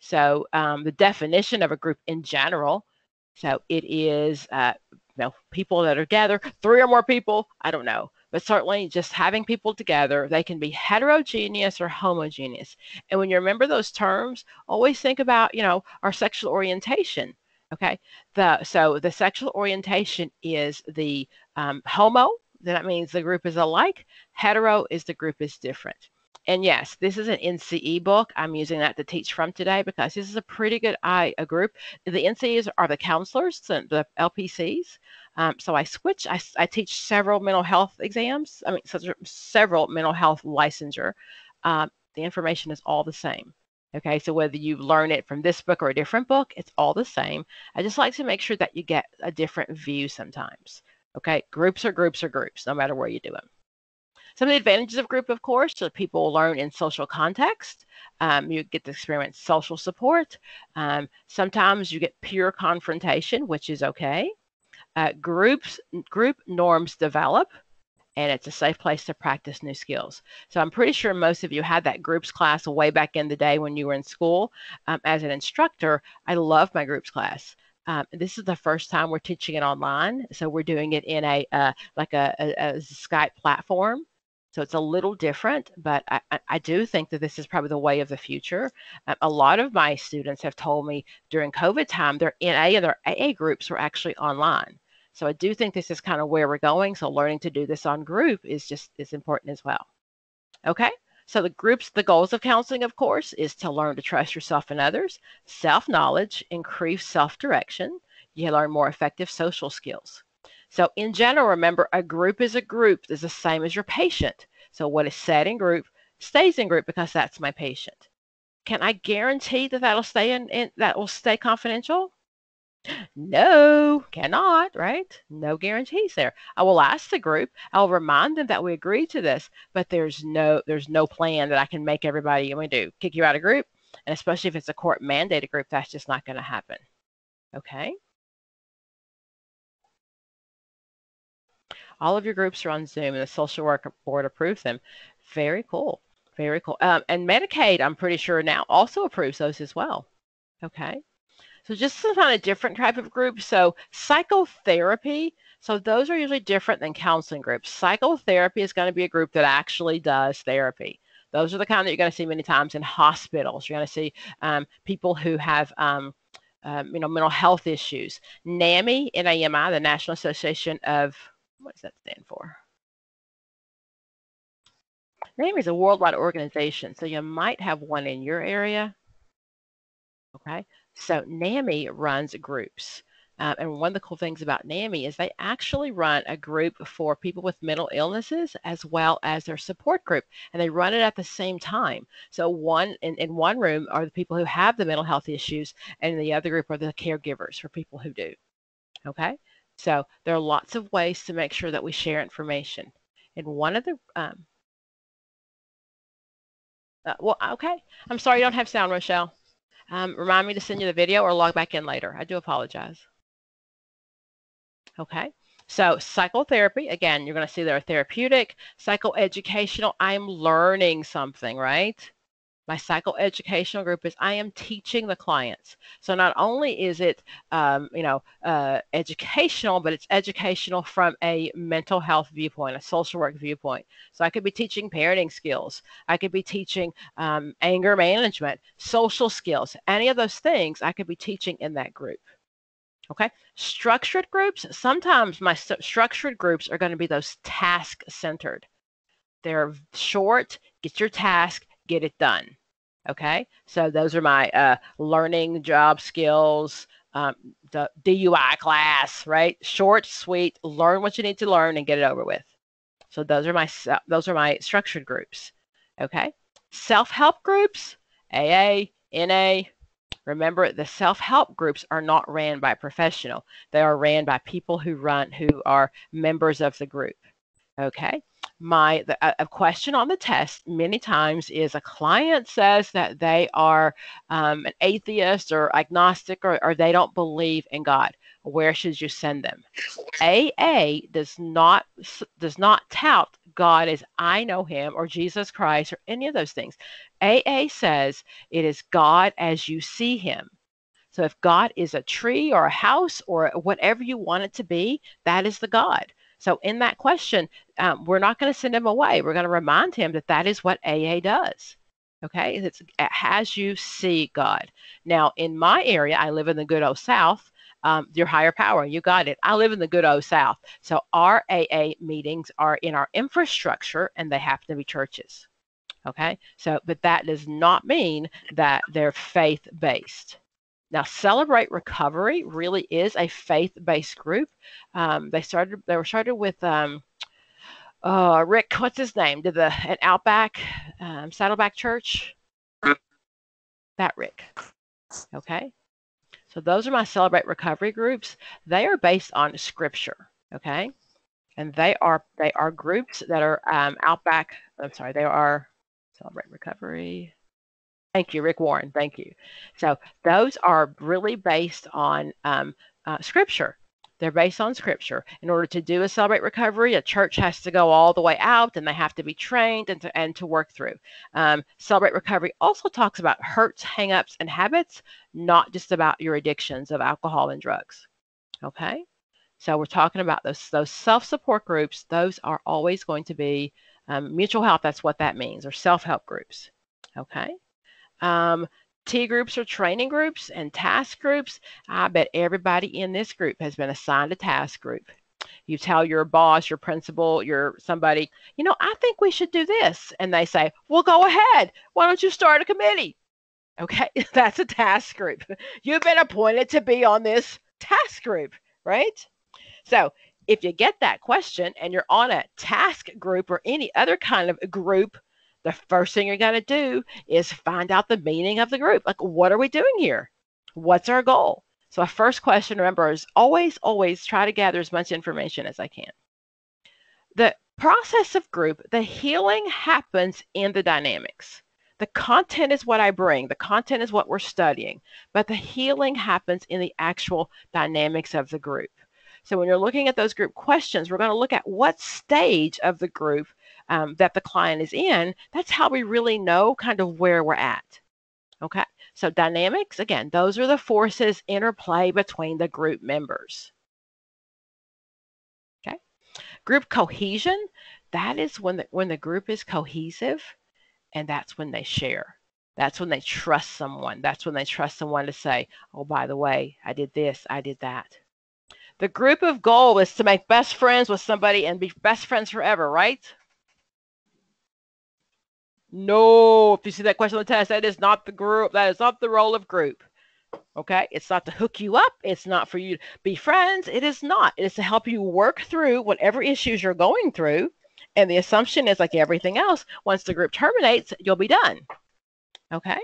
So um, the definition of a group in general, so it is uh, you know people that are together, three or more people. I don't know, but certainly just having people together. They can be heterogeneous or homogeneous. And when you remember those terms, always think about you know our sexual orientation. Okay, the so the sexual orientation is the um, homo. That means the group is alike. Hetero is the group is different. And yes, this is an NCE book. I'm using that to teach from today because this is a pretty good I a group. The NCEs are the counselors, the LPCs. Um, so I switch. I, I, teach several mental health exams. I mean, several mental health licensure. Um, the information is all the same. Okay, so whether you learn it from this book or a different book, it's all the same. I just like to make sure that you get a different view sometimes. Okay, groups are groups are groups, no matter where you do them. Some of the advantages of group, of course, so people learn in social context. Um, you get to experience social support. Um, sometimes you get peer confrontation, which is okay. Uh, groups, group norms develop, and it's a safe place to practice new skills. So I'm pretty sure most of you had that groups class way back in the day when you were in school. Um, as an instructor, I love my groups class. Um, this is the first time we're teaching it online, so we're doing it in a uh, like a, a, a, Skype platform. So it's a little different, but I, I do think that this is probably the way of the future. Um, a lot of my students have told me during COVID time their NA and their AA groups were actually online. So I do think this is kind of where we're going. So learning to do this on group is just is important as well. Okay. So the groups, the goals of counseling, of course, is to learn to trust yourself and others, self-knowledge, increase self-direction. You learn more effective social skills. So in general, remember a group is a group is the same as your patient. So what is said in group stays in group because that's my patient. Can I guarantee that that'll stay in, in that will stay confidential? No, cannot, right? No guarantees there. I will ask the group. I'll remind them that we agreed to this, but there's no there's no plan that I can make everybody going to do kick you out of group, and especially if it's a court mandated group, that's just not going to happen. Okay. All of your groups are on Zoom, and the social work board approves them. Very cool. Very cool. Um, and Medicaid, I'm pretty sure now also approves those as well. Okay. So just some kind of different type of group. So psychotherapy. So those are usually different than counseling groups. Psychotherapy is going to be a group that actually does therapy. Those are the kind that you're going to see many times in hospitals. You're going to see um, people who have um, um, you know, mental health issues. NAMI, NAMI, the National Association of what does that stand for? NAMI is a worldwide organization, so you might have one in your area. Okay, so NAMI runs groups. Uh, and one of the cool things about NAMI is they actually run a group for people with mental illnesses as well as their support group. And they run it at the same time. So one in, in one room are the people who have the mental health issues, and the other group are the caregivers for people who do. Okay. So there are lots of ways to make sure that we share information. And one of the, um, uh, well, okay. I'm sorry you don't have sound, Rochelle. Um, remind me to send you the video or log back in later. I do apologize. Okay. So psychotherapy, again, you're going to see there are therapeutic, psychoeducational. I'm learning something, right? My psychoeducational group is I am teaching the clients. So not only is it, um, you know, uh, educational, but it's educational from a mental health viewpoint, a social work viewpoint. So I could be teaching parenting skills. I could be teaching um, anger management, social skills, any of those things I could be teaching in that group. Okay, structured groups, sometimes my st structured groups are going to be those task centered. They're short, get your task, get it done. Okay, so those are my uh, learning job skills, um, the DUI class, right? Short, sweet, learn what you need to learn and get it over with. So those are my those are my structured groups. Okay, self-help groups, AA, NA. Remember, the self-help groups are not ran by professional. They are ran by people who run who are members of the group. Okay, my the, a question on the test many times is a client says that they are um, an atheist or agnostic or, or they don't believe in God. Where should you send them? AA does not does not tout God as I know him or Jesus Christ or any of those things. AA says it is God as you see him. So if God is a tree or a house or whatever you want it to be, that is the God. So in that question, um, we're not going to send him away. We're going to remind him that that is what AA does. Okay, it's as you see God. Now, in my area, I live in the good old South. Um, your higher power, you got it. I live in the good old South. So our AA meetings are in our infrastructure and they happen to be churches. Okay, so but that does not mean that they're faith based. Now, Celebrate Recovery really is a faith-based group. Um, they started. They were started with um, uh, Rick. What's his name? Did the at Outback um, Saddleback Church? That Rick. Okay. So those are my Celebrate Recovery groups. They are based on Scripture. Okay, and they are they are groups that are um, Outback. I'm sorry. They are Celebrate Recovery. Thank you, Rick Warren. Thank you. So those are really based on um, uh, scripture. They're based on scripture. In order to do a celebrate recovery, a church has to go all the way out and they have to be trained and to, and to work through. Um, celebrate recovery also talks about hurts, hangups, and habits, not just about your addictions of alcohol and drugs. Okay? So we're talking about those, those self support groups. Those are always going to be um, mutual help. That's what that means, or self help groups. Okay? Um, T groups or training groups and task groups. I bet everybody in this group has been assigned a task group. You tell your boss, your principal, your somebody, you know, I think we should do this. And they say, well, go ahead. Why don't you start a committee? Okay, that's a task group. You've been appointed to be on this task group, right? So if you get that question and you're on a task group or any other kind of group, the first thing you're going to do is find out the meaning of the group. Like, what are we doing here? What's our goal? So, our first question, remember, is always, always try to gather as much information as I can. The process of group, the healing happens in the dynamics. The content is what I bring, the content is what we're studying, but the healing happens in the actual dynamics of the group. So when you're looking at those group questions, we're going to look at what stage of the group um, that the client is in, that's how we really know kind of where we're at. Okay, so dynamics, again, those are the forces interplay between the group members. Okay, group cohesion, that is when the, when the group is cohesive and that's when they share. That's when they trust someone. That's when they trust someone to say, oh, by the way, I did this, I did that. The group of goal is to make best friends with somebody and be best friends forever, right? No, if you see that question on the test, that is not the group. That is not the role of group. Okay, it's not to hook you up. It's not for you to be friends. It is not. It is to help you work through whatever issues you're going through. And the assumption is like everything else, once the group terminates, you'll be done. Okay.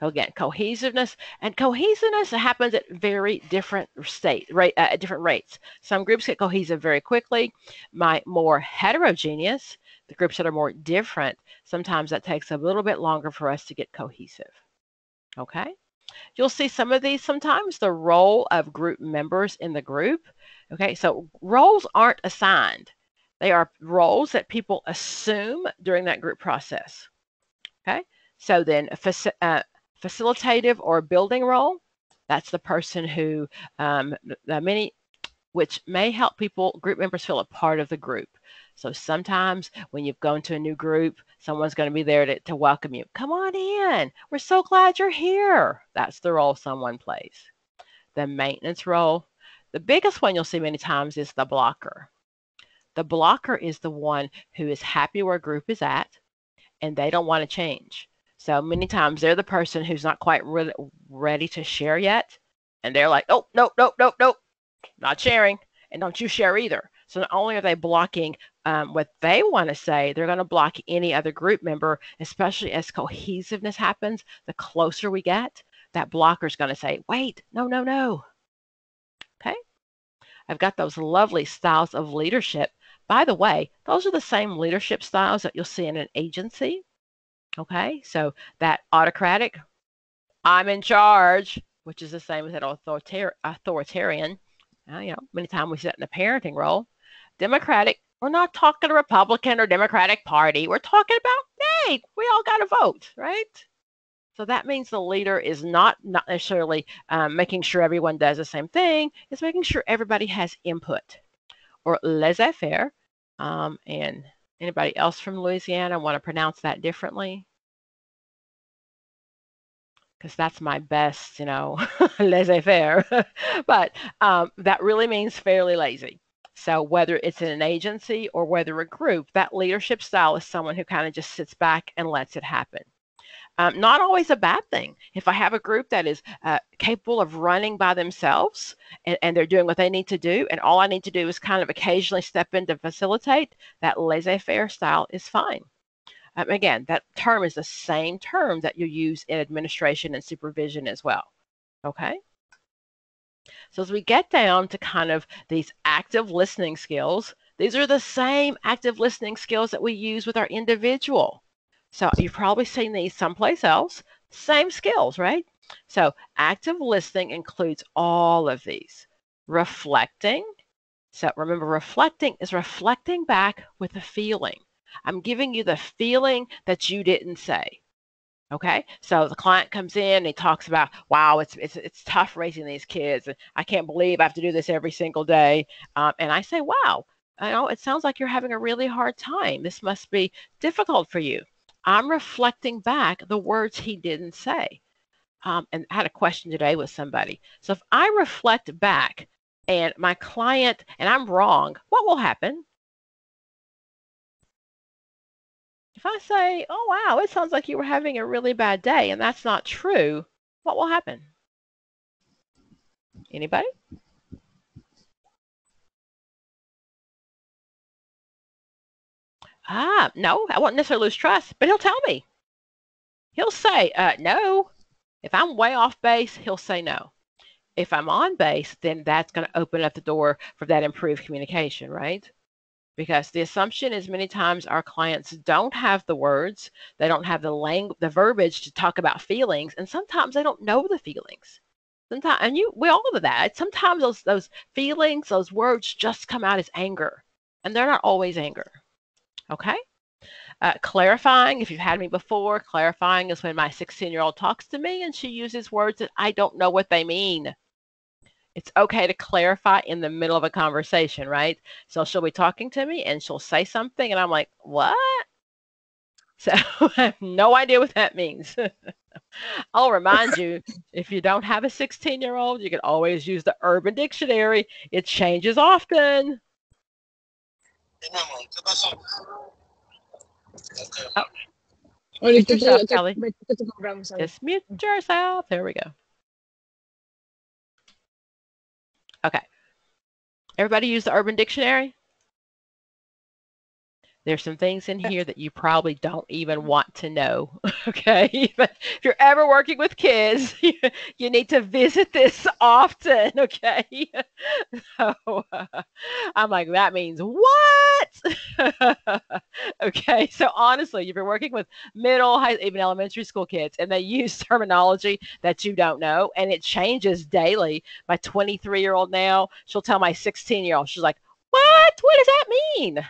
Again, cohesiveness and cohesiveness happens at very different state uh, at different rates. Some groups get cohesive very quickly. My more heterogeneous the groups that are more different, sometimes that takes a little bit longer for us to get cohesive. Okay? You'll see some of these sometimes, the role of group members in the group. Okay, so roles aren't assigned. They are roles that people assume during that group process. Okay, so then faci uh, facilitative or building role, that's the person who, um, many, which may help people, group members feel a part of the group. So sometimes when you've gone to a new group, someone's going to be there to, to welcome you. Come on in. We're so glad you're here. That's the role someone plays. The maintenance role, the biggest one you'll see many times is the blocker. The blocker is the one who is happy where group is at and they don't want to change. So many times they're the person who's not quite re- ready to share yet. And they're like, oh, nope, nope, nope, nope, not sharing. And don't you share either. So not only are they blocking um, what they want to say, they're going to block any other group member, especially as cohesiveness happens. The closer we get, that blocker is going to say, wait, no, no, no. Okay. I've got those lovely styles of leadership. By the way, those are the same leadership styles that you'll see in an agency. Okay. So that autocratic, I'm in charge, which is the same as that authoritar- authoritarian. Uh, you know, many times we sit in a parenting role. Democratic, We're not talking Republican or Democratic Party. We're talking about, hey, we all got to vote, right? So that means the leader is not, not necessarily um, making sure everyone does the same thing. It's making sure everybody has input or laissez-faire. Um, and anybody else from Louisiana want to pronounce that differently? because that's my best, you know, laissez-faire. but um, that really means fairly lazy. So whether it's in an agency or whether a group, that leadership style is someone who kind of just sits back and lets it happen. Um, not always a bad thing. If I have a group that is uh, capable of running by themselves and, and, they're doing what they need to do, and all I need to do is kind of occasionally step in to facilitate, that laissez faire style is fine. Um, again, that term is the same term that you use in administration and supervision as well. Okay? So as we get down to kind of these active listening skills, these are the same active listening skills that we use with our individual. So you've probably seen these someplace else. Same skills, right? So active listening includes all of these. Reflecting. So remember, reflecting is reflecting back with a feeling. I'm giving you the feeling that you didn't say. Okay, so the client comes in and he talks about, wow, it's it's it's tough raising these kids, and I can't believe I have to do this every single day. Um, and I say, wow, I know it sounds like you're having a really hard time. This must be difficult for you. I'm reflecting back the words he didn't say. Um, and I had a question today with somebody. So if I reflect back and my client and I'm wrong, what will happen? If I say, oh, wow, it sounds like you were having a really bad day, and that's not true, what will happen? Anybody? Ah, no, I won't necessarily lose trust, but he'll tell me. He'll say, uh, no. If I'm way off base, he'll say no. If I'm on base, then that's going to open up the door for that improved communication, right? Because the assumption is many times our clients don't have the words, they don't have the language, the verbiage to talk about feelings, and sometimes they don't know the feelings. Sometimes, and you, we all of that. Sometimes those those feelings, those words, just come out as anger, and they're not always anger. Okay. Uh, clarifying, if you've had me before, clarifying is when my 16 year old talks to me and she uses words that I don't know what they mean it's okay to clarify in the middle of a conversation, right? So she'll be talking to me and she'll say something, and I'm like, what? So I have no idea what that means. I'll remind you if you don't have a 16 year old, you can always use the Urban Dictionary. It changes often. Oh. Mute yourself, Kelly. Just mute yourself. There we go. Everybody use the Urban Dictionary? There's some things in here that you probably don't even want to know. Okay. But if you're ever working with kids, you, you need to visit this often. Okay. So uh, I'm like, that means what? okay. So honestly, if you're working with middle, high, even elementary school kids, and they use terminology that you don't know, and it changes daily. My 23 year old now, she'll tell my 16 year old, she's like, what? What does that mean?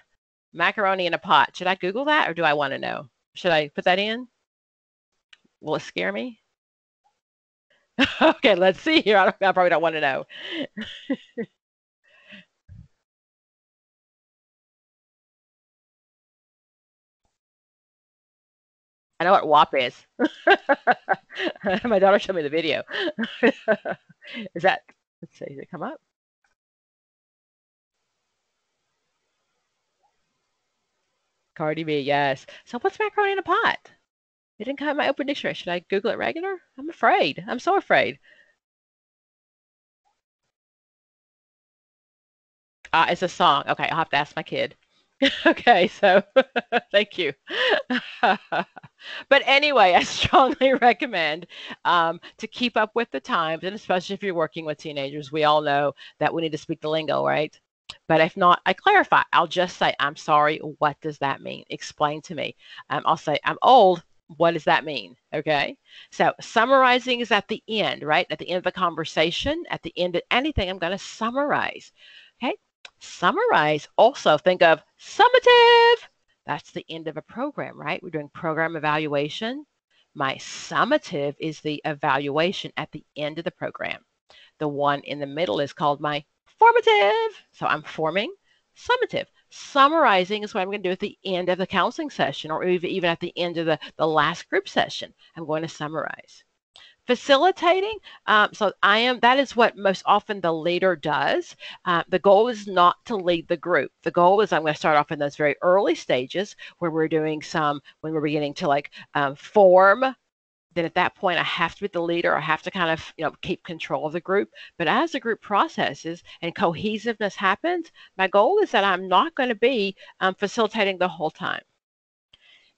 Macaroni in a pot. Should I Google that or do I want to know? Should I put that in? Will it scare me? okay, let's see here. I, I probably don't want to know. I know what WAP is. My daughter showed me the video. is that, let's see, does it come up? Cardi B, yes. So what's macaroni in a pot? It didn't come in my Urban Dictionary. Should I Google it regular? I'm afraid. I'm so afraid. Ah, it's a song. Okay, I'll have to ask my kid. okay, so thank you. but anyway, I strongly recommend um, to keep up with the times, and especially if you're working with teenagers, we all know that we need to speak the lingo, right? But if not, I clarify. I'll just say, I'm sorry. What does that mean? Explain to me. Um, I'll say, I'm old. What does that mean? Okay. So summarizing is at the end, right? At the end of the conversation, at the end of anything, I'm going to summarize. Okay. Summarize, also think of summative. That's the end of a program, right? We're doing program evaluation. My summative is the evaluation at the end of the program. The one in the middle is called my formative. So I'm forming summative. Summarizing is what I'm going to do at the end of the counseling session or even at the end of the, the last group session. I'm going to summarize. Facilitating, um, so I am, that is what most often the leader does. Uh, the goal is not to lead the group. The goal is I'm going to start off in those very early stages where we're doing some, when we're beginning to like um, form then at that point I have to be the leader. I have to kind of, you know, keep control of the group. But as the group processes and cohesiveness happens, my goal is that I'm not going to be um, facilitating the whole time.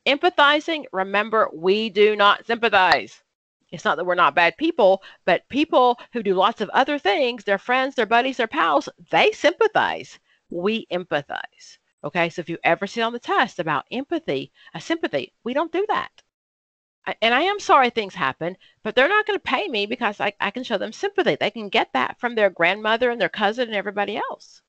Empathizing, remember, we do not sympathize. It's not that we're not bad people, but people who do lots of other things, their friends, their buddies, their pals, they sympathize. We empathize. Okay, so if you ever see on the test about empathy, a sympathy, we don't do that and I am sorry things happen, but they're not going to pay me because I, I can show them sympathy. They can get that from their grandmother and their cousin and everybody else.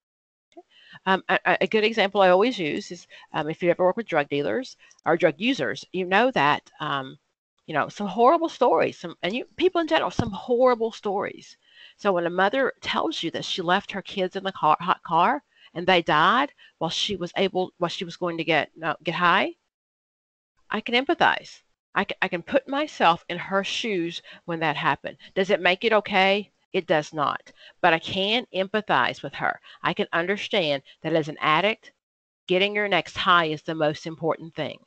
Um, a, a, good example I always use is um, if you ever work with drug dealers or drug users, you know that um, you know some horrible stories, some and you people in general, some horrible stories. So when a mother tells you that she left her kids in the car, hot car and they died while she was able while she was going to get uh, get high, I can empathize I can, I can put myself in her shoes when that happened. Does it make it okay? It does not. But I can empathize with her. I can understand that as an addict, getting your next high is the most important thing.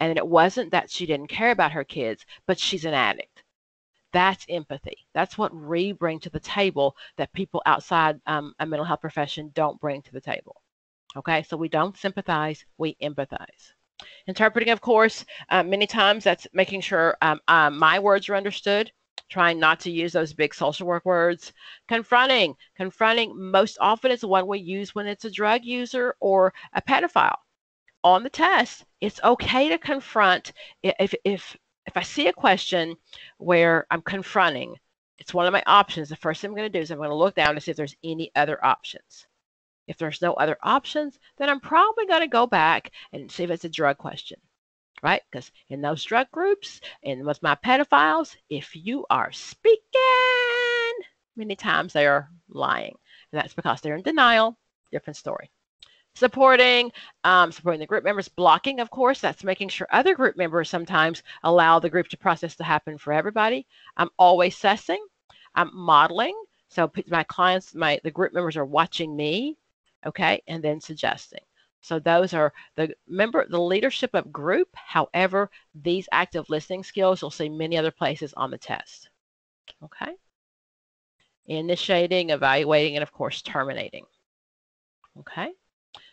And it wasn't that she didn't care about her kids, but she's an addict. That's empathy. That's what we bring to the table that people outside um, a mental health profession don't bring to the table. Okay, so we don't sympathize, we empathize. Interpreting, of course, uh, many times that's making sure um, uh, my words are understood, trying not to use those big social work words. Confronting, confronting most often is the one we use when it's a drug user or a pedophile. On the test, it's okay to confront if, if, if I see a question where I'm confronting, it's one of my options. The first thing I'm going to do is I'm going to look down to see if there's any other options. If there's no other options, then I'm probably going to go back and see if it's a drug question, right? Because in those drug groups and with my pedophiles, if you are speaking, many times they are lying. And that's because they're in denial. Different story. Supporting, um, supporting the group members. Blocking, of course, that's making sure other group members sometimes allow the group to process to happen for everybody. I'm always assessing. I'm modeling. So my clients, my the group members are watching me okay, and then suggesting. So those are the member the leadership of group. However, these active listening skills you'll see many other places on the test. Okay. Initiating, evaluating, and of course terminating. Okay.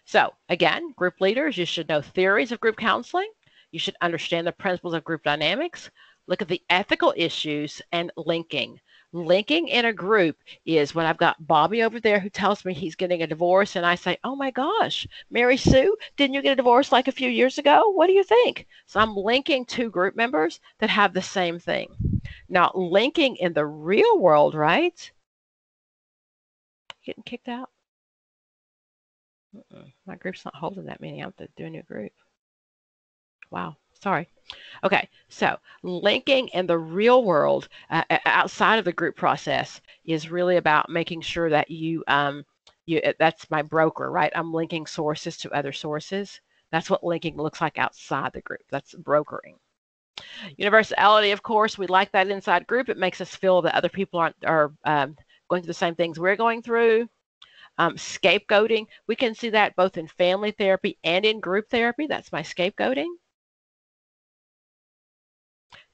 So again, group leaders, you should know theories of group counseling. You should understand the principles of group dynamics. Look at the ethical issues and linking. Linking in a group is when I've got Bobby over there who tells me he's getting a divorce, and I say, Oh my gosh, Mary Sue, didn't you get a divorce like a few years ago? What do you think? So I'm linking two group members that have the same thing. Now, linking in the real world, right? Getting kicked out? Mm-mm. My group's not holding that many. I have to do a new group. Wow. Sorry. Okay, so linking in the real world uh, outside of the group process is really about making sure that you, um, you uh, that's my broker, right? I'm linking sources to other sources. That's what linking looks like outside the group. That's brokering. Universality, of course, we like that inside group. It makes us feel that other people aren't are um, going through the same things we're going through. Um, scapegoating, we can see that both in family therapy and in group therapy. That's my scapegoating.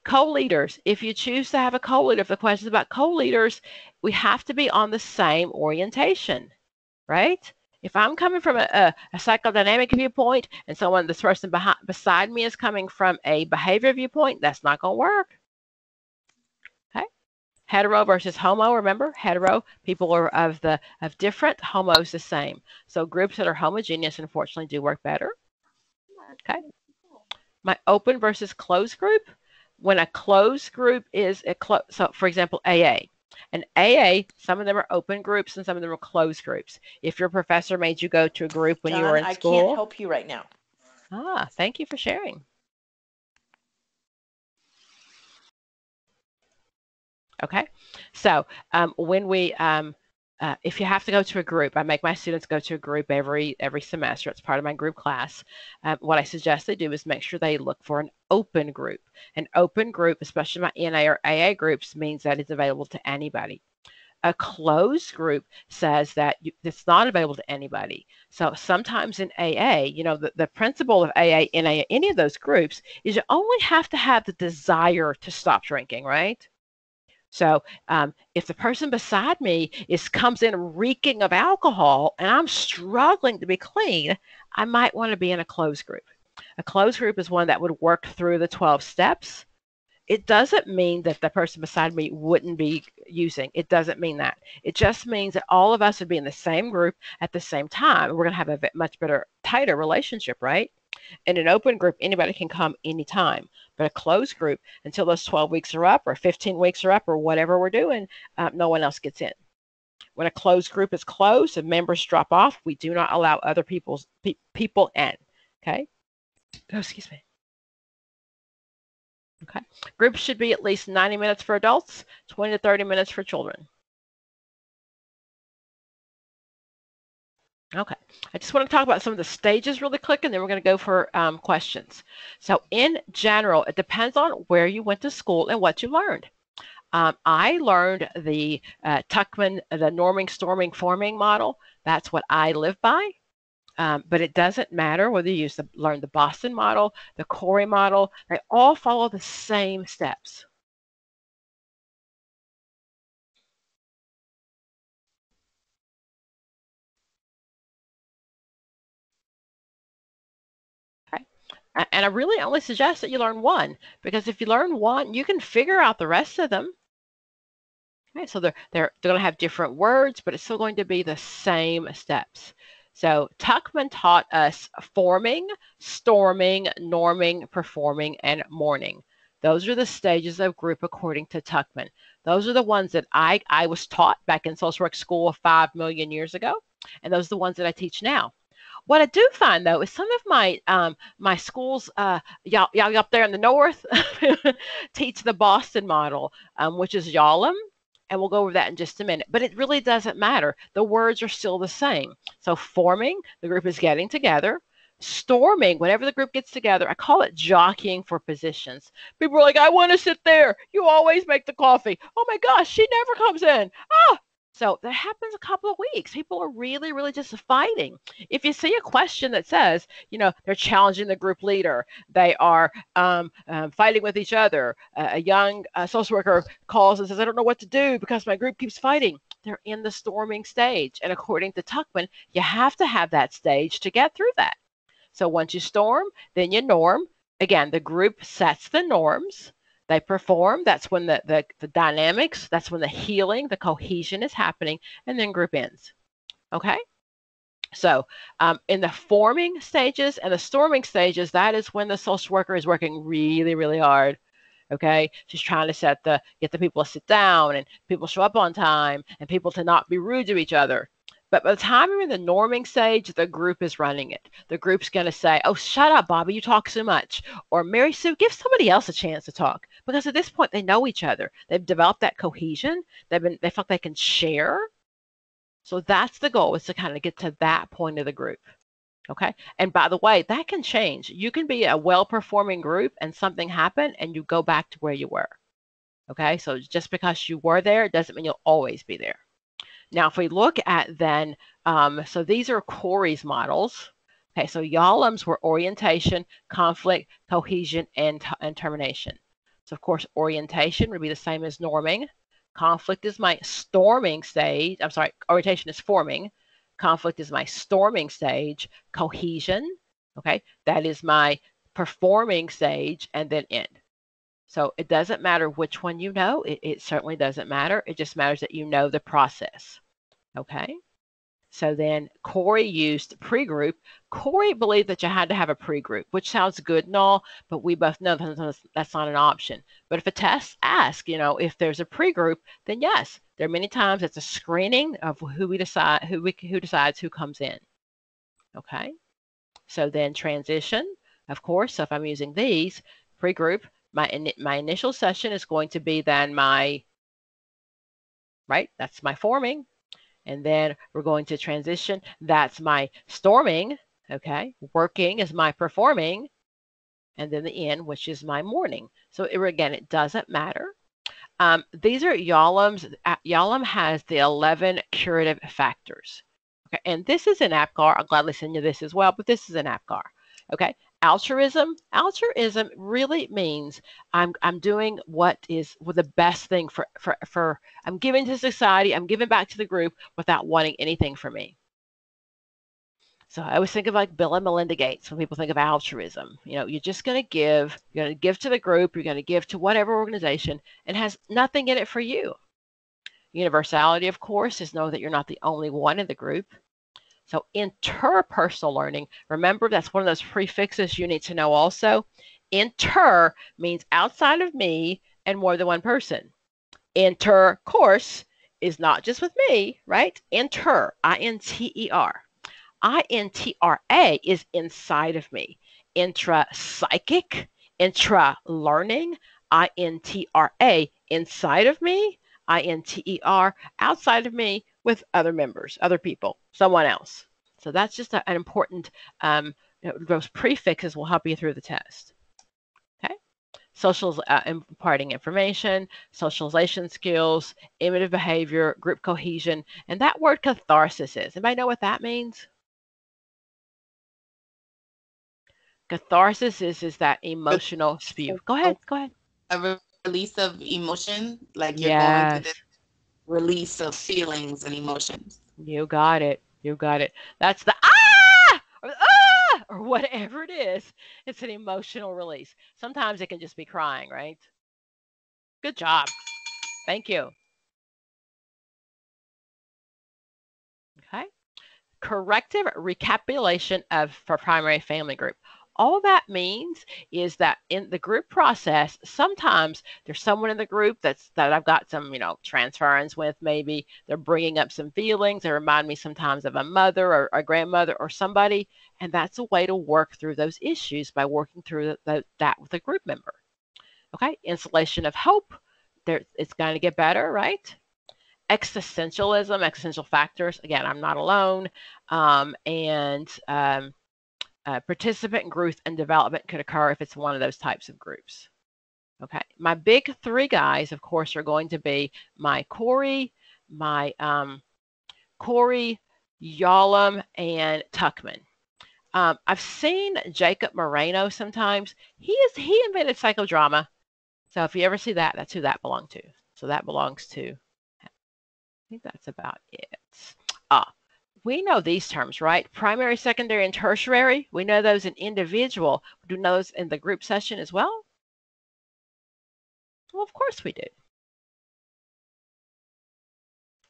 Co-leaders, if you choose to have a co-leader, if the question is about co-leaders, we have to be on the same orientation, right? If I'm coming from a, a, a psychodynamic viewpoint and someone, this person behind, beside me is coming from a behavior viewpoint, that's not going to work. Okay. Hetero versus homo, remember? Hetero, people are of the of different, homos the same. So groups that are homogeneous, unfortunately, do work better. Okay. My open versus closed group, when a closed group is a close, so for example, AA, And AA, some of them are open groups and some of them are closed groups. If your professor made you go to a group when John, you were in I school, can't help you right now. ah, thank you for sharing. Okay, so um, when we, um, uh, if you have to go to a group, I make my students go to a group every every semester. It's part of my group class. Um, what I suggest they do is make sure they look for an open group. An open group, especially my NA or AA groups, means that it's available to anybody. A closed group says that you, it's not available to anybody. So sometimes in AA, you know, the, the principle of AA, NA, any of those groups is you only have to have the desire to stop drinking, right? So um, if the person beside me is comes in reeking of alcohol and I'm struggling to be clean, I might want to be in a closed group. A closed group is one that would work through the 12 steps. It doesn't mean that the person beside me wouldn't be using. It doesn't mean that. It just means that all of us would be in the same group at the same time. We're going to have a much better, tighter relationship, right? In an open group, anybody can come anytime. But a closed group, until those 12 weeks are up or 15 weeks are up or whatever we're doing, uh, no one else gets in. When a closed group is closed and members drop off, we do not allow other people's pe- people in. Okay. Oh, excuse me. Okay. Groups should be at least 90 minutes for adults, 20 to 30 minutes for children. Okay, I just want to talk about some of the stages really quick, and then we're going to go for um, questions. So in general, it depends on where you went to school and what you learned. Um, I learned the uh, Tuckman, the norming, storming, forming model. That's what I live by. Um, but it doesn't matter whether you use the, learn the Boston model, the Corey model, they all follow the same steps. And I really only suggest that you learn one because if you learn one, you can figure out the rest of them. Okay, so they're, they're, they're going to have different words, but it's still going to be the same steps. So Tuckman taught us forming, storming, norming, performing, and mourning. Those are the stages of group according to Tuckman. Those are the ones that I, I was taught back in social work school five million years ago. And those are the ones that I teach now. What I do find though is some of my um, my schools, uh, y'all, y'all up there in the north, teach the Boston model, um, which is Yalom, and we'll go over that in just a minute. But it really doesn't matter. The words are still the same. So forming, the group is getting together. Storming, whenever the group gets together, I call it jockeying for positions. People are like, I want to sit there. You always make the coffee. Oh my gosh, she never comes in. Ah, so that happens a couple of weeks. People are really, really just fighting. If you see a question that says, you know, they're challenging the group leader, they are um, um, fighting with each other. Uh, a young uh, social worker calls and says, I don't know what to do because my group keeps fighting. They're in the storming stage. And according to Tuckman, you have to have that stage to get through that. So once you storm, then you norm. Again, the group sets the norms they perform. That's when the, the, the dynamics, that's when the healing, the cohesion is happening, and then group ends. Okay? So um, in the forming stages and the storming stages, that is when the social worker is working really, really hard. Okay, she's trying to set the get the people to sit down and people show up on time and people to not be rude to each other. But by the time you're in the norming stage, the group is running it. The group's going to say, Oh, shut up, Bobby, you talk so much. Or Mary Sue, give somebody else a chance to talk. Because at this point, they know each other. They've developed that cohesion. They've been, they felt they can share. So that's the goal is to kind of get to that point of the group. Okay. And by the way, that can change. You can be a well performing group and something happened and you go back to where you were. Okay. So just because you were there doesn't mean you'll always be there. Now, if we look at then, um, so these are Corey's models. Okay, so Yalom's were orientation, conflict, cohesion, and, and termination. So of course, orientation would be the same as norming. Conflict is my storming stage. I'm sorry, orientation is forming. Conflict is my storming stage. Cohesion, okay, that is my performing stage, and then end. So it doesn't matter which one you know. It, it certainly doesn't matter. It just matters that you know the process. Okay. So then Corey used pre-group. Corey believed that you had to have a pre-group, which sounds good and all, but we both know that that's not an option. But if a test asks, you know, if there's a pre-group, then yes, there are many times it's a screening of who we decide who we who decides who comes in. Okay. So then transition, of course, so if I'm using these pre-group, my in, my initial session is going to be then my right, that's my forming and then we're going to transition. That's my storming, okay? Working is my performing, and then the end, which is my mourning. So it, again, it doesn't matter. Um, these are Yalom's. Uh, Yalom has the 11 curative factors. Okay, and this is an APGAR. I'll gladly send you this as well, but this is an APGAR. Okay, altruism altruism really means i'm i'm doing what is the best thing for for for i'm giving to society i'm giving back to the group without wanting anything from me. So i always think of like bill and melinda gates when people think of altruism. You know you're just going to give you're going to give to the group you're going to give to whatever organization and has nothing in it for you. Universality of course is know that you're not the only one in the group so interpersonal learning, remember that's one of those prefixes you need to know also. Inter means outside of me and more than one person. Intercourse is not just with me, right? Inter, I-N-T-E-R. I-N-T-R-A is inside of me. Intra-psychic, intra-learning, I-N-T-R-A, inside of me, I-N-T-E-R, outside of me, with other members, other people, someone else. So that's just a, an important, um, you know, those prefixes will help you through the test. Okay. Social uh, imparting information, socialization skills, imitative behavior, group cohesion, and that word catharsis is. Anybody know what that means? Catharsis is is that emotional spew. Go ahead. Go ahead. A release of emotion, like you're yes. going through this release of feelings and emotions. You got it. You got it. That's the ah or ah or whatever it is. It's an emotional release. Sometimes it can just be crying, right? Good job. Thank you. Okay. Corrective recapitulation of for primary family group all that means is that in the group process, sometimes there's someone in the group that's that I've got some, you know, transference with. Maybe they're bringing up some feelings. They remind me sometimes of a mother or a grandmother or somebody, and that's a way to work through those issues by working through the, the, that with a group member. Okay, installation of hope. There, it's going to get better, right? Existentialism, existential factors. Again, I'm not alone, um, and um, uh, participant growth and development could occur if it's one of those types of groups. Okay, my big three guys, of course, are going to be my Corey, my um, Corey, Yalom, and Tuckman. Um, I've seen Jacob Moreno sometimes. He is he invented psychodrama. So if you ever see that, that's who that belonged to. So that belongs to. I think that's about it. Ah, we know these terms, right? Primary, secondary, and tertiary. We know those in individual. Do those in the group session as well? Well, of course we do.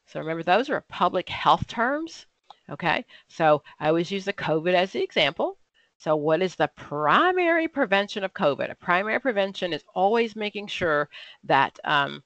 So remember, those are public health terms. Okay, so I always use the COVID as the example. So what is the primary prevention of COVID? A primary prevention is always making sure that um,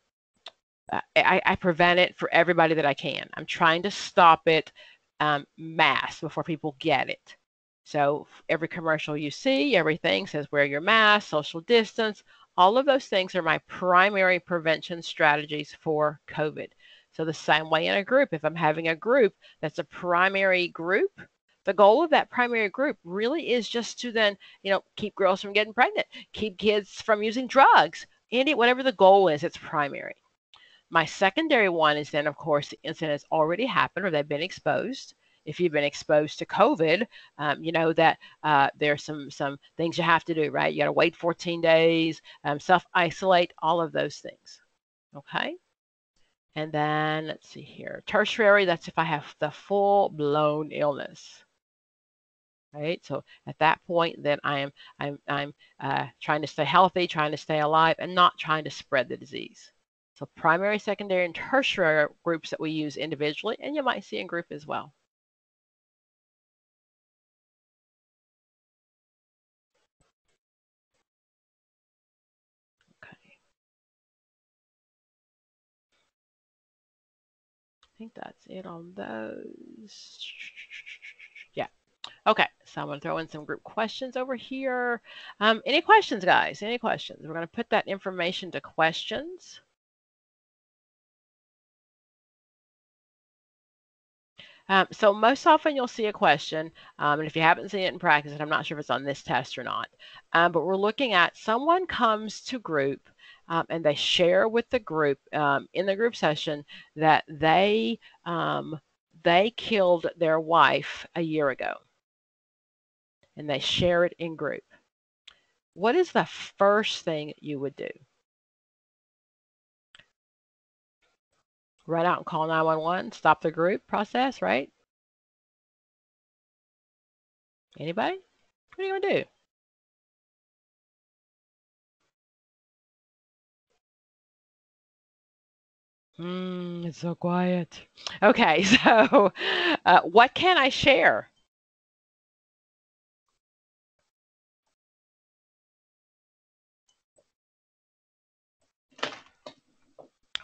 I, I, prevent it for everybody that I can. I'm trying to stop it um, mask before people get it. So every commercial you see, everything says wear your mask, social distance. All of those things are my primary prevention strategies for COVID. So the same way in a group, if I'm having a group that's a primary group, the goal of that primary group really is just to then, you know, keep girls from getting pregnant, keep kids from using drugs, any whatever the goal is, it's primary. My secondary one is then, of course, the incident has already happened or they've been exposed. If you've been exposed to COVID, um, you know that uh, there's some some things you have to do, right? You got to wait 14 days, um, self isolate, all of those things. Okay. And then let's see here, tertiary. That's if I have the full blown illness right so at that point then i am i'm i'm uh, trying to stay healthy trying to stay alive and not trying to spread the disease so primary, secondary, and tertiary groups that we use individually, and you might see in group as well. Okay. I think that's it on those. Yeah. Okay, so I'm going to throw in some group questions over here. Um, any questions, guys? Any questions? We're going to put that information to questions. Um, so most often you'll see a question, um, and if you haven't seen it in practice, and I'm not sure if it's on this test or not, um, but we're looking at someone comes to group um, and they share with the group um, in the group session that they um, they killed their wife a year ago, and they share it in group. What is the first thing you would do? Run out and call 911, stop the group process, right? Anybody? What are you going to do? Hmm, it's so quiet. Okay, so uh, what can I share?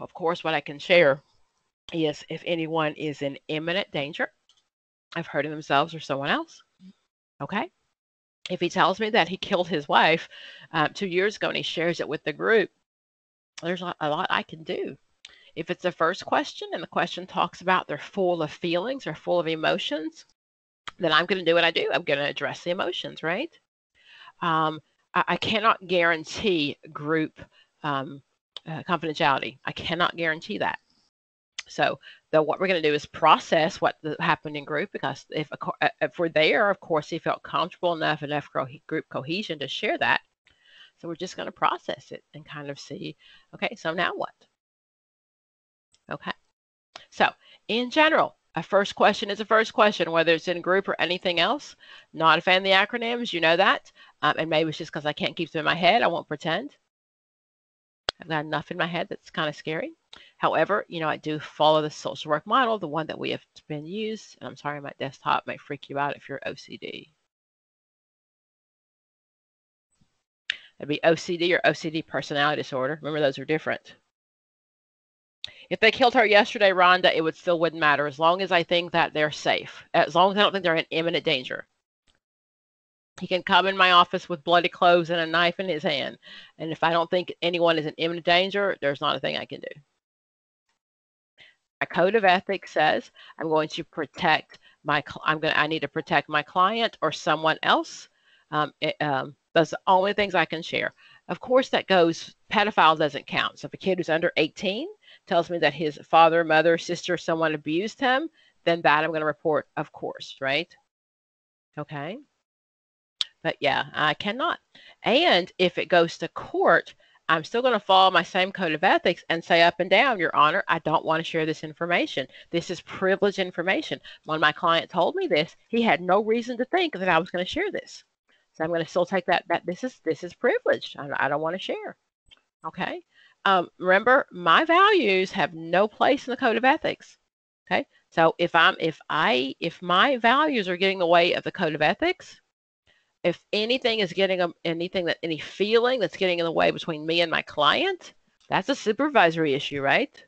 Of course, what I can share is if anyone is in imminent danger of hurting themselves or someone else. Okay. If he tells me that he killed his wife uh, two years ago and he shares it with the group, there's a lot I can do. If it's the first question and the question talks about they're full of feelings or full of emotions, then I'm going to do what I do. I'm going to address the emotions, right? Um, I, I, cannot guarantee group um, uh, confidentiality. I cannot guarantee that. So the, what we're going to do is process what happened in group because if, uh, if we're there, of course, he felt comfortable enough, and enough group cohesion to share that. So we're just going to process it and kind of see, okay, so now what? Okay. So in general, a first question is a first question, whether it's in group or anything else. Not a fan of the acronyms, you know that. Um, and maybe it's just because I can't keep them in my head. I won't pretend. I've got enough in my head that's kind of scary. However, you know, I do follow the social work model, the one that we have been used. And I'm sorry, my desktop might freak you out if you're OCD. It'd be OCD or OCD personality disorder. Remember, those are different. If they killed her yesterday, Rhonda, it would still wouldn't matter as long as I think that they're safe. As long as I don't think they're in imminent danger. He can come in my office with bloody clothes and a knife in his hand. And if I don't think anyone is in imminent danger, there's not a thing I can do. My code of ethics says I'm going to protect my, I'm going to, I need to protect my client or someone else. Um, it, um, those are the only things I can share. Of course, that goes, pedophile doesn't count. So if a kid who's under 18 tells me that his father, mother, sister, someone abused him, then that I'm going to report, of course, right? Okay. But yeah, I cannot. And if it goes to court, I'm still going to follow my same code of ethics and say up and down, Your Honor, I don't want to share this information. This is privileged information. When my client told me this, he had no reason to think that I was going to share this. So I'm going to still take that, that this is this is privileged. I, I don't want to share. Okay. Um, remember, my values have no place in the code of ethics. Okay. So if I'm if I if my values are getting in the way of the code of ethics, if anything is getting a, anything that any feeling that's getting in the way between me and my client, that's a supervisory issue, right?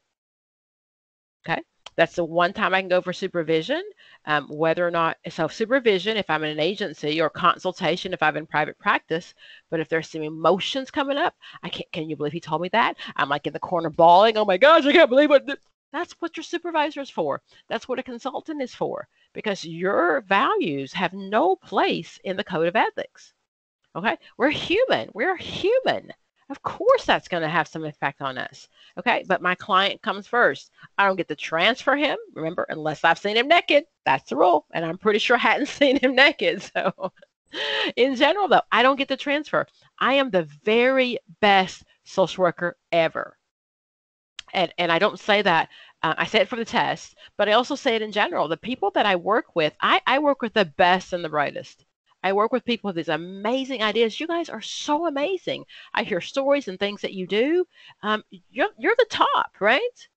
Okay. That's the one time I can go for supervision. Um, whether or not, so supervision if I'm in an agency or consultation if I'm in private practice. But if there's some emotions coming up, I can't, can you believe he told me that? I'm like in the corner bawling. Oh my gosh, I can't believe it. That's what your supervisor is for. That's what a consultant is for because your values have no place in the code of ethics. Okay? We're human. We're human. Of course, that's going to have some effect on us. Okay, but my client comes first. I don't get to transfer him, remember, unless I've seen him naked. That's the rule. And I'm pretty sure I hadn't seen him naked. So, in general, though, I don't get to transfer. I am the very best social worker ever and, and I don't say that, uh, I say it for the test, but I also say it in general. The people that I work with, I, I work with the best and the brightest. I work with people with these amazing ideas. You guys are so amazing. I hear stories and things that you do. Um, you're, you're the top, right?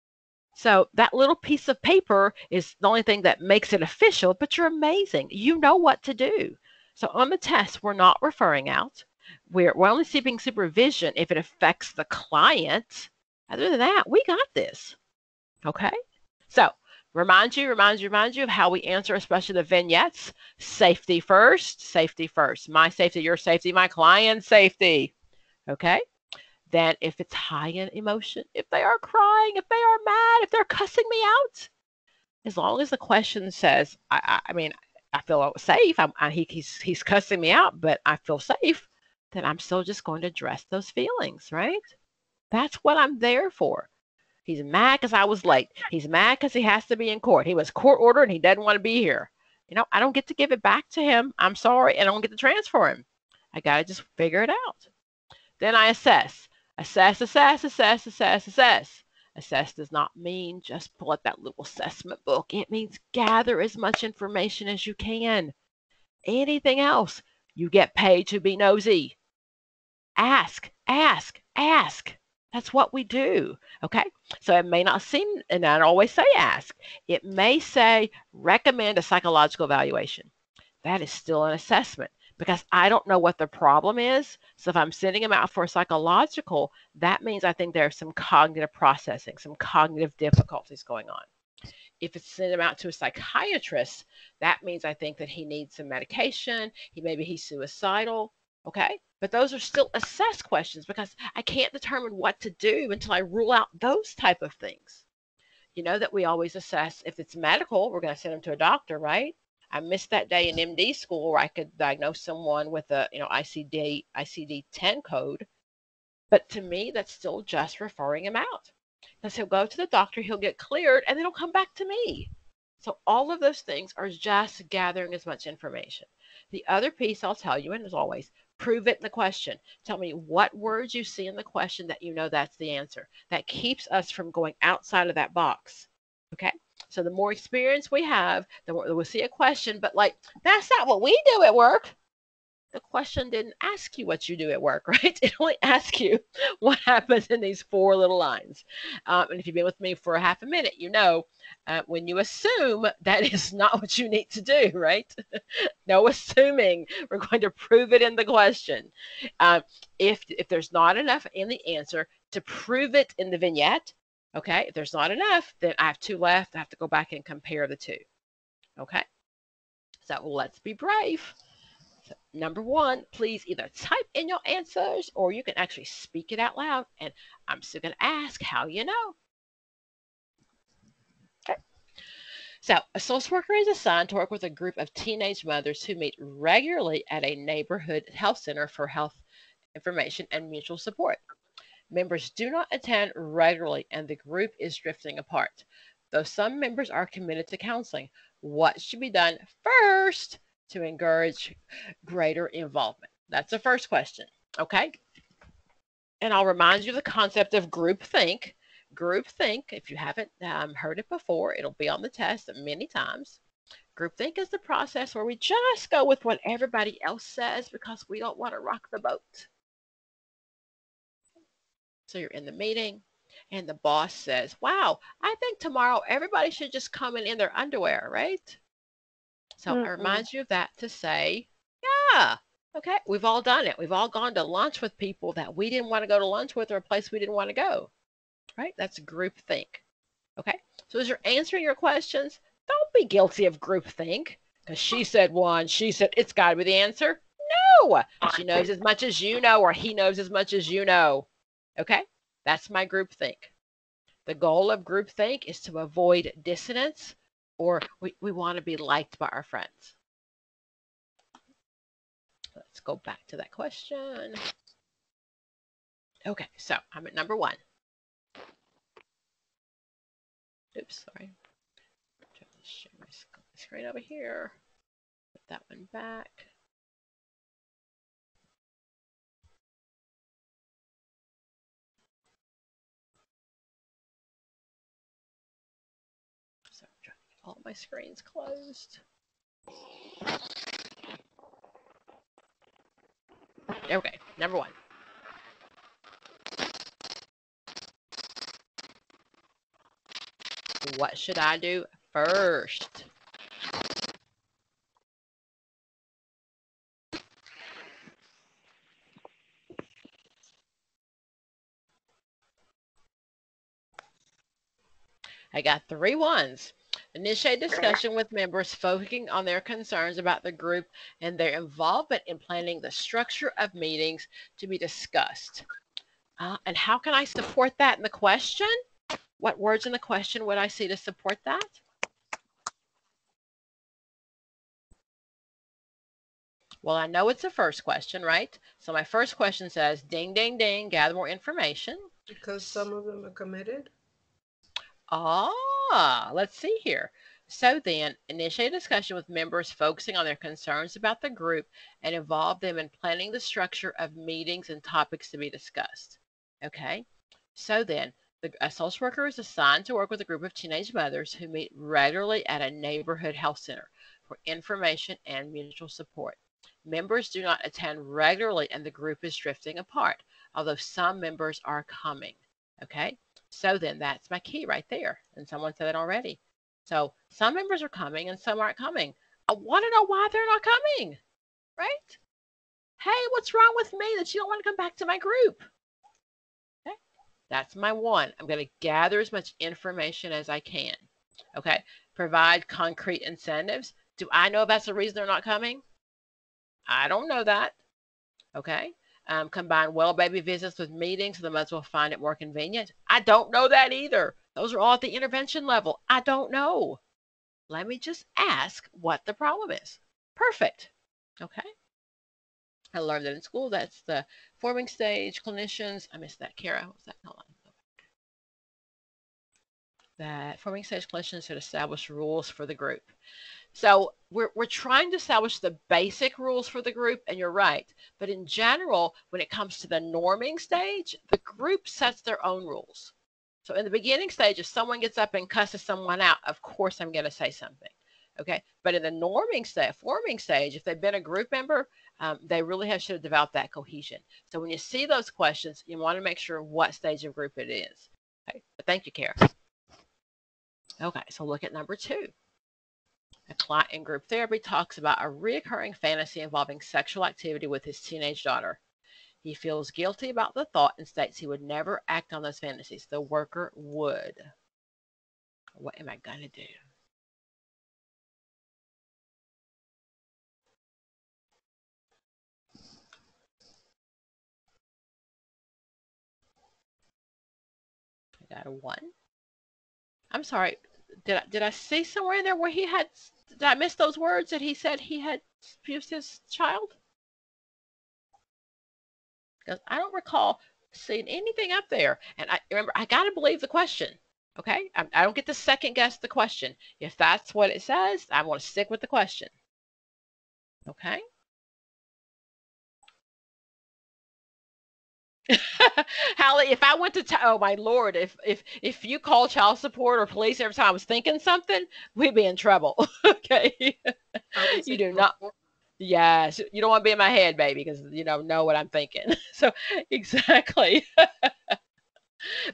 So that little piece of paper is the only thing that makes it official, but you're amazing. You know what to do. So on the test, we're not referring out. We're, we're only seeking supervision if it affects the client other than that, we got this. Okay. So remind you, remind you, remind you of how we answer, especially the vignettes. Safety first, safety first. My safety, your safety, my client's safety. Okay? Then if it's high in emotion, if they are crying, if they are mad, if they're cussing me out, as long as the question says, I, I, I mean, I feel safe. I'm, I, he, he's, he's cussing me out, but I feel safe. Then I'm still just going to address those feelings, right? That's what I'm there for. He's mad because I was late. He's mad because he has to be in court. He was court ordered and he doesn't want to be here. You know, I don't get to give it back to him. I'm sorry. And I don't get to transfer him. I got to just figure it out. Then I assess. Assess, assess, assess, assess, assess. Assess does not mean just pull out that little assessment book. It means gather as much information as you can. Anything else, you get paid to be nosy. Ask, ask, ask. That's what we do. Okay. So it may not seem, and I always say ask, it may say recommend a psychological evaluation. That is still an assessment because I don't know what the problem is. So if I'm sending them out for a psychological, that means I think there's some cognitive processing, some cognitive difficulties going on. If it's send him out to a psychiatrist, that means I think that he needs some medication. He maybe he's suicidal. Okay. But those are still assess questions because I can't determine what to do until I rule out those type of things. You know that we always assess if it's medical, we're going to send them to a doctor, right? I missed that day in MD school where I could diagnose someone with a, you know, ICD ICD-10 code. But to me, that's still just referring him out. Because he'll go to the doctor, he'll get cleared, and then he'll come back to me. So all of those things are just gathering as much information. The other piece I'll tell you, and as always, prove it in the question. Tell me what words you see in the question that you know that's the answer. That keeps us from going outside of that box. Okay? So the more experience we have, the more we'll see a question, but like, that's not what we do at work. The question didn't ask you what you do at work, right? It only asks you what happens in these four little lines. Um, and if you've been with me for a half a minute, you know uh, when you assume that is not what you need to do, right? no assuming. We're going to prove it in the question. Uh, if if there's not enough in the answer to prove it in the vignette, Okay, if there's not enough, then I have two left. I have to go back and compare the two. Okay, so let's be brave. Number one, please either type in your answers or you can actually speak it out loud. And I'm still going to ask how you know. Okay. So, a social worker is assigned to work with a group of teenage mothers who meet regularly at a neighborhood health center for health information and mutual support. Members do not attend regularly and the group is drifting apart. Though some members are committed to counseling, what should be done first to encourage greater involvement? That's the first question. Okay. And I'll remind you of the concept of group think. Group think, if you haven't um, heard it before, it'll be on the test many times. Group think is the process where we just go with what everybody else says because we don't want to rock the boat. So you're in the meeting and the boss says, wow, I think tomorrow everybody should just come in in their underwear, right? So mm-hmm. I remind you of that to say, yeah, okay, we've all done it. We've all gone to lunch with people that we didn't want to go to lunch with or a place we didn't want to go, right? That's group think. Okay, so as you're answering your questions, don't be guilty of group think because she said one, she said it's got to be the answer. No, she knows as much as you know, or he knows as much as you know. Okay, that's my group think. The goal of group think is to avoid dissonance or we, we want to be liked by our friends. Let's go back to that question. Okay, so I'm at number one. Oops, sorry. Share my screen over here. Put that one back. All my screens closed. Okay, number one. What should I do first? I got three ones. Initiate discussion with members focusing on their concerns about the group and their involvement in planning the structure of meetings to be discussed. Uh, and how can I support that in the question? What words in the question would I see to support that? Well, I know it's the first question, right? So my first question says, ding, ding, ding, gather more information. Because some of them are committed. Ah, let's see here. So then, initiate a discussion with members focusing on their concerns about the group and involve them in planning the structure of meetings and topics to be discussed. Okay, so then, the, a social worker is assigned to work with a group of teenage mothers who meet regularly at a neighborhood health center for information and mutual support. Members do not attend regularly and the group is drifting apart, although some members are coming. Okay, so then that's my key right there. And someone said it already. So some members are coming and some aren't coming. I want to know why they're not coming, right? Hey, what's wrong with me that you don't want to come back to my group? Okay, that's my one. I'm going to gather as much information as I can. Okay, provide concrete incentives. Do I know if that's the reason they're not coming? I don't know that. Okay. Um, combine well baby visits with meetings so the mothers will find it more convenient. I don't know that either. Those are all at the intervention level. I don't know. Let me just ask what the problem is. Perfect. Okay. I learned that in school. That's the forming stage clinicians. I missed that. Kara, what's that? Hold on. That forming stage clinicians should establish rules for the group. So we're, we're trying to establish the basic rules for the group, and you're right. But in general, when it comes to the norming stage, the group sets their own rules. So in the beginning stage, if someone gets up and cusses someone out, of course I'm going to say something. Okay. But in the norming stage, forming stage, if they've been a group member, um, they really have should have developed that cohesion. So when you see those questions, you want to make sure what stage of group it is. Okay. But thank you, Kara. Okay. So look at number two. A client in group therapy talks about a recurring fantasy involving sexual activity with his teenage daughter. He feels guilty about the thought and states he would never act on those fantasies. The worker would. What am I going to do? I got a one. I'm sorry. Did I, did I see somewhere in there where he had did I miss those words that he said he had abused his child? Because I don't recall seeing anything up there. And I remember, I got to believe the question. Okay. I, I don't get to second guess the question. If that's what it says, I want to stick with the question. Okay. Hallie, if I went to t- oh my lord, if if if you call child support or police every time I was thinking something, we'd be in trouble. okay, you do not. Yes, you don't want to be in my head, baby, because you don't know what I'm thinking. so exactly.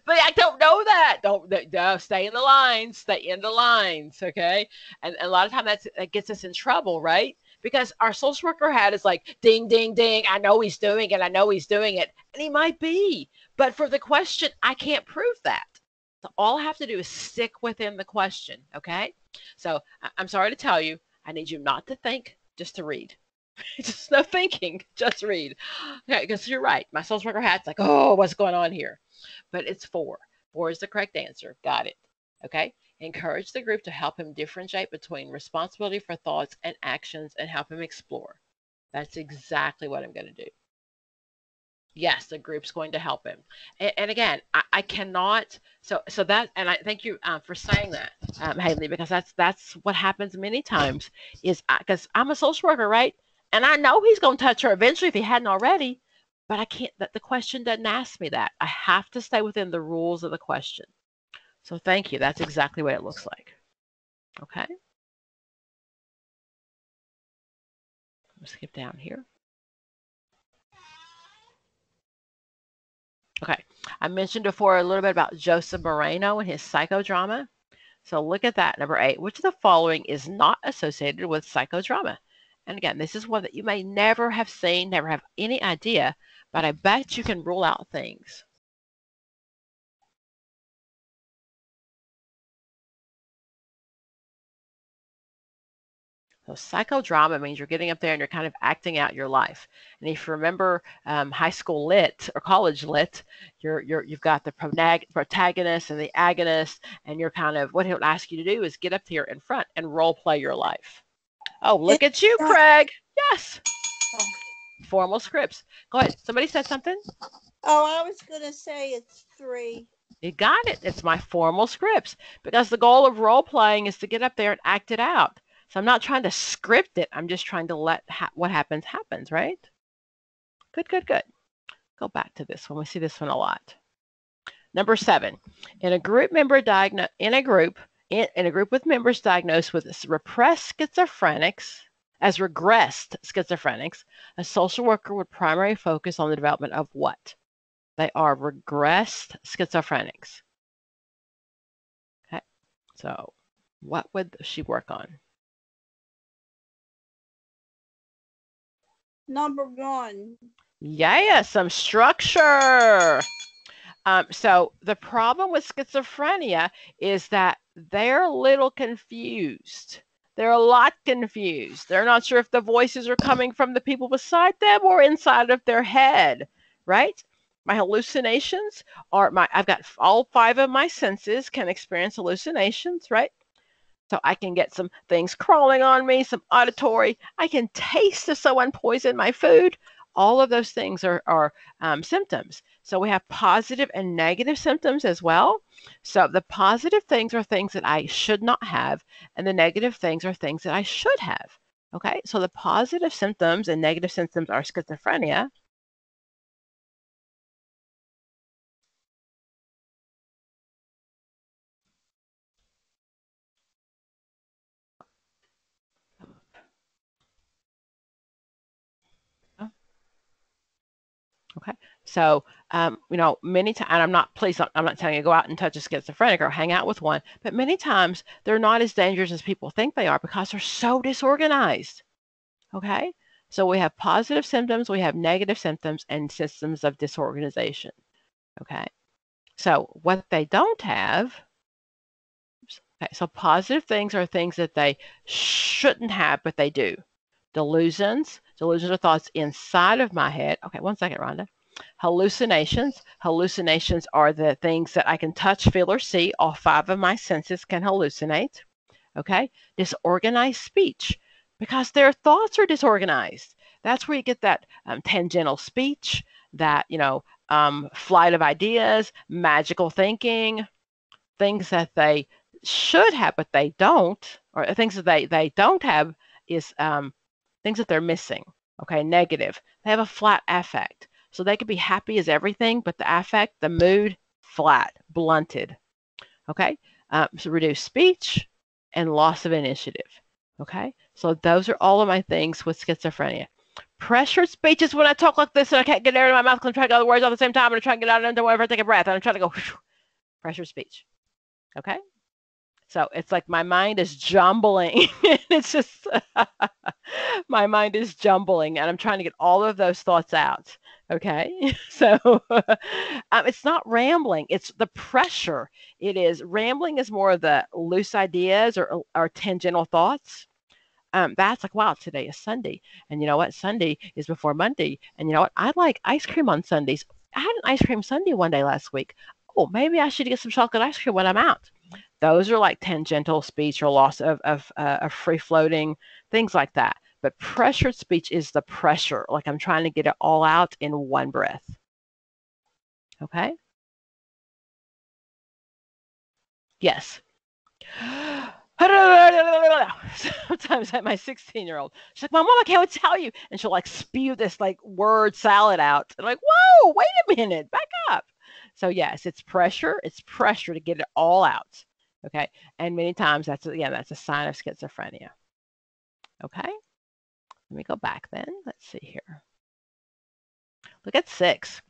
but I don't know that. Don't, don't stay in the lines. Stay in the lines. Okay, and, and a lot of time that's that gets us in trouble, right? Because our social worker hat is like ding ding ding i know he's doing it i know he's doing it and he might be but for the question i can't prove that. So all i have to do is stick within the question okay? So i'm sorry to tell you i need you not to think just to read. Just no thinking just read. Okay because you're right my social worker hat's like oh what's going on here? But it's four. Four is the correct answer. Got it okay Encourage the group to help him differentiate between responsibility for thoughts and actions and help him explore. That's exactly what I'm going to do. Yes, the group's going to help him. And, and again, I, I, cannot. So, so that, and I thank you uh, for saying that, um, Haley, because that's that's what happens many times. Is because I'm a social worker, right? And I know he's going to touch her eventually if he hadn't already. But I can't. That the question doesn't ask me that. I have to stay within the rules of the question. So thank you. That's exactly what it looks like. Okay. skip down here. Okay, I mentioned before a little bit about Joseph Moreno and his psychodrama. So look at that, number eight. Which of the following is not associated with psychodrama? And again, this is one that you may never have seen, never have any idea, but I bet you can rule out things. So psychodrama means you're getting up there and you're kind of acting out your life. And if you remember um, high school lit or college lit, you're, you're, you've got the protagonist and the agonist, and you're kind of what he'll ask you to do is get up here in front and role play your life. Oh, look at you, Craig. Yes. Formal scripts. Go ahead. Somebody said something? Oh, I was going to say it's three. You got it. It's my formal scripts because the goal of role playing is to get up there and act it out. So I'm not trying to script it. I'm just trying to let ha- what happens happens, right? Good, good, good. Go back to this one. We see this one a lot. Number seven, in a group member diagnosed in a group in, in a group with members diagnosed with repressed schizophrenics as regressed schizophrenics, a social worker would primarily focus on the development of what? They are regressed schizophrenics. Okay, so what would she work on? Number one. Yeah, some structure. Um, so the problem with schizophrenia is that they're a little confused. They're a lot confused. They're not sure if the voices are coming from the people beside them or inside of their head, right? My hallucinations are my, I've got all five of my senses can experience hallucinations, right? So I can get some things crawling on me, some auditory. I can taste if someone poisoned my food. All of those things are, are um, symptoms. So we have positive and negative symptoms as well. So the positive things are things that I should not have, and the negative things are things that I should have. Okay, so the positive symptoms and negative symptoms are schizophrenia. Okay. So, um, you know, many times, and I'm not, please, I'm not telling you go out and touch a schizophrenic or hang out with one, but many times they're not as dangerous as people think they are because they're so disorganized. Okay. So we have positive symptoms, we have negative symptoms, and systems of disorganization. Okay. So what they don't have, okay, so positive things are things that they shouldn't have, but they do. Delusions, Delusions are thoughts inside of my head. Okay, one second, Rhonda. Hallucinations. Hallucinations are the things that I can touch, feel, or see. All five of my senses can hallucinate. Okay, disorganized speech because their thoughts are disorganized. That's where you get that um, tangential speech, that you know, um, flight of ideas, magical thinking, things that they should have but they don't, or things that they they don't have is um, things that they're missing. Okay, negative. They have a flat affect. So they could be happy as everything, but the affect, the mood, flat, blunted. Okay, um, so reduced speech and loss of initiative. Okay, so those are all of my things with schizophrenia. Pressured speech is when I talk like this and I can't get air in my mouth because I'm trying to get the words all at the same time and I'm trying to get out of it whenever I take a breath and I'm trying to go pressured speech. Okay, so it's like my mind is jumbling. it's just my mind is jumbling, and I'm trying to get all of those thoughts out. Okay, so um, it's not rambling; it's the pressure. It is rambling is more of the loose ideas or or tangential thoughts. Um, that's like, wow, today is Sunday, and you know what? sundae is before Monday, and you know what? I like ice cream on Sundays. I had an ice cream Sunday one day last week. Oh, maybe I should get some chocolate ice cream when I'm out. Those are like tangential speech or loss of, of, uh, of free floating, things like that. But pressured speech is the pressure, like I'm trying to get it all out in one breath. Okay? Yes. Sometimes at my 16 year old, she's like, My mom, I can't tell you. And she'll like spew this like word salad out. And like, whoa, wait a minute, back up. So yes, it's pressure. It's pressure to get it all out. Okay. And many times that's, yeah, that's a sign of schizophrenia. Okay. Let me go back then. Let's see here. Look at six.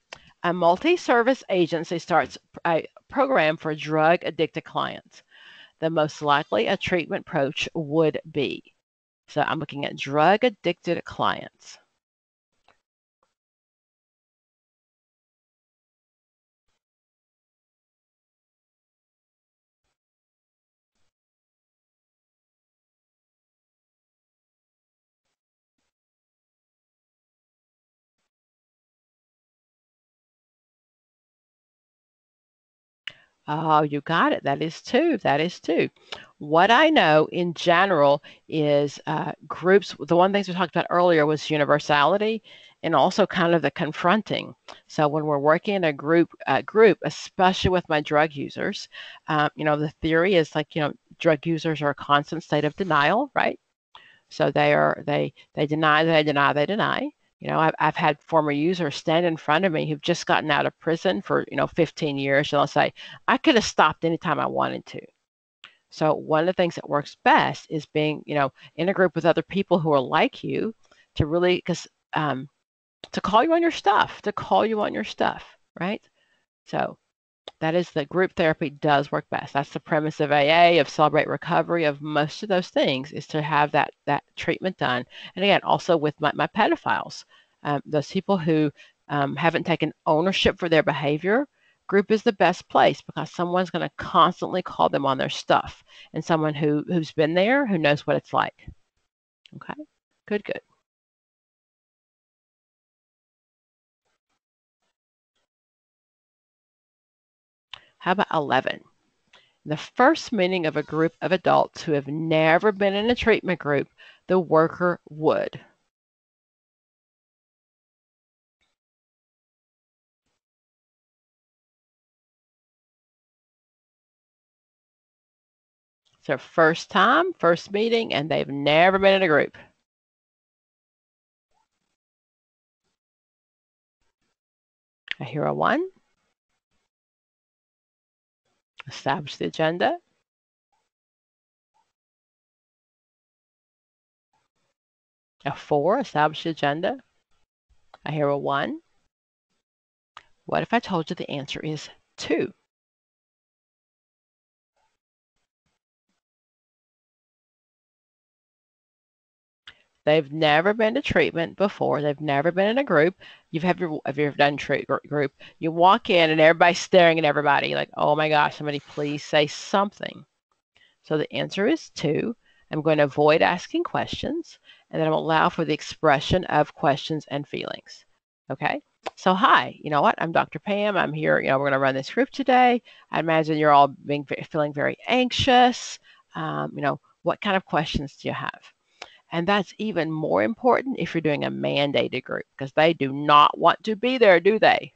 A multi-service agency starts a program for drug addicted clients. The most likely a treatment approach would be. So I'm looking at drug addicted clients. Oh, you got it. That is two. That is two. What I know in general is uh, groups. The one things we talked about earlier was universality, and also kind of the confronting. So when we're working in a group, uh, group, especially with my drug users, um, you know, the theory is like you know, drug users are a constant state of denial, right? So they are they they deny, they deny, they deny. You know, I've, I've had former users stand in front of me who've just gotten out of prison for, you know, 15 years. And I'll say, I could have stopped anytime I wanted to. So one of the things that works best is being, you know, in a group with other people who are like you to really, because um, to call you on your stuff, to call you on your stuff, right? So that is the group therapy does work best. That's the premise of AA, of Celebrate Recovery, of most of those things is to have that that treatment done. And again, also with my, my pedophiles, um, those people who um, haven't taken ownership for their behavior, group is the best place because someone's going to constantly call them on their stuff and someone who who's been there who knows what it's like. Okay, good, good. How about 11? The first meeting of a group of adults who have never been in a treatment group, the worker would. It's their first time, first meeting, and they've never been in a group. I hear a one. Establish the agenda. A four, establish the agenda. I hear a one. What if I told you the answer is two? They've never been to treatment before. They've never been in a group. You've have you have you ever done treat group? You walk in and everybody's staring at everybody like, oh my gosh, somebody please say something. So the answer is two. I'm going to avoid asking questions and then I'm allow for the expression of questions and feelings. Okay. So hi, you know what? I'm Dr. Pam. I'm here. You know, we're going to run this group today. I imagine you're all being feeling very anxious. Um, you know, what kind of questions do you have? And that's even more important if you're doing a mandated group because they do not want to be there, do they?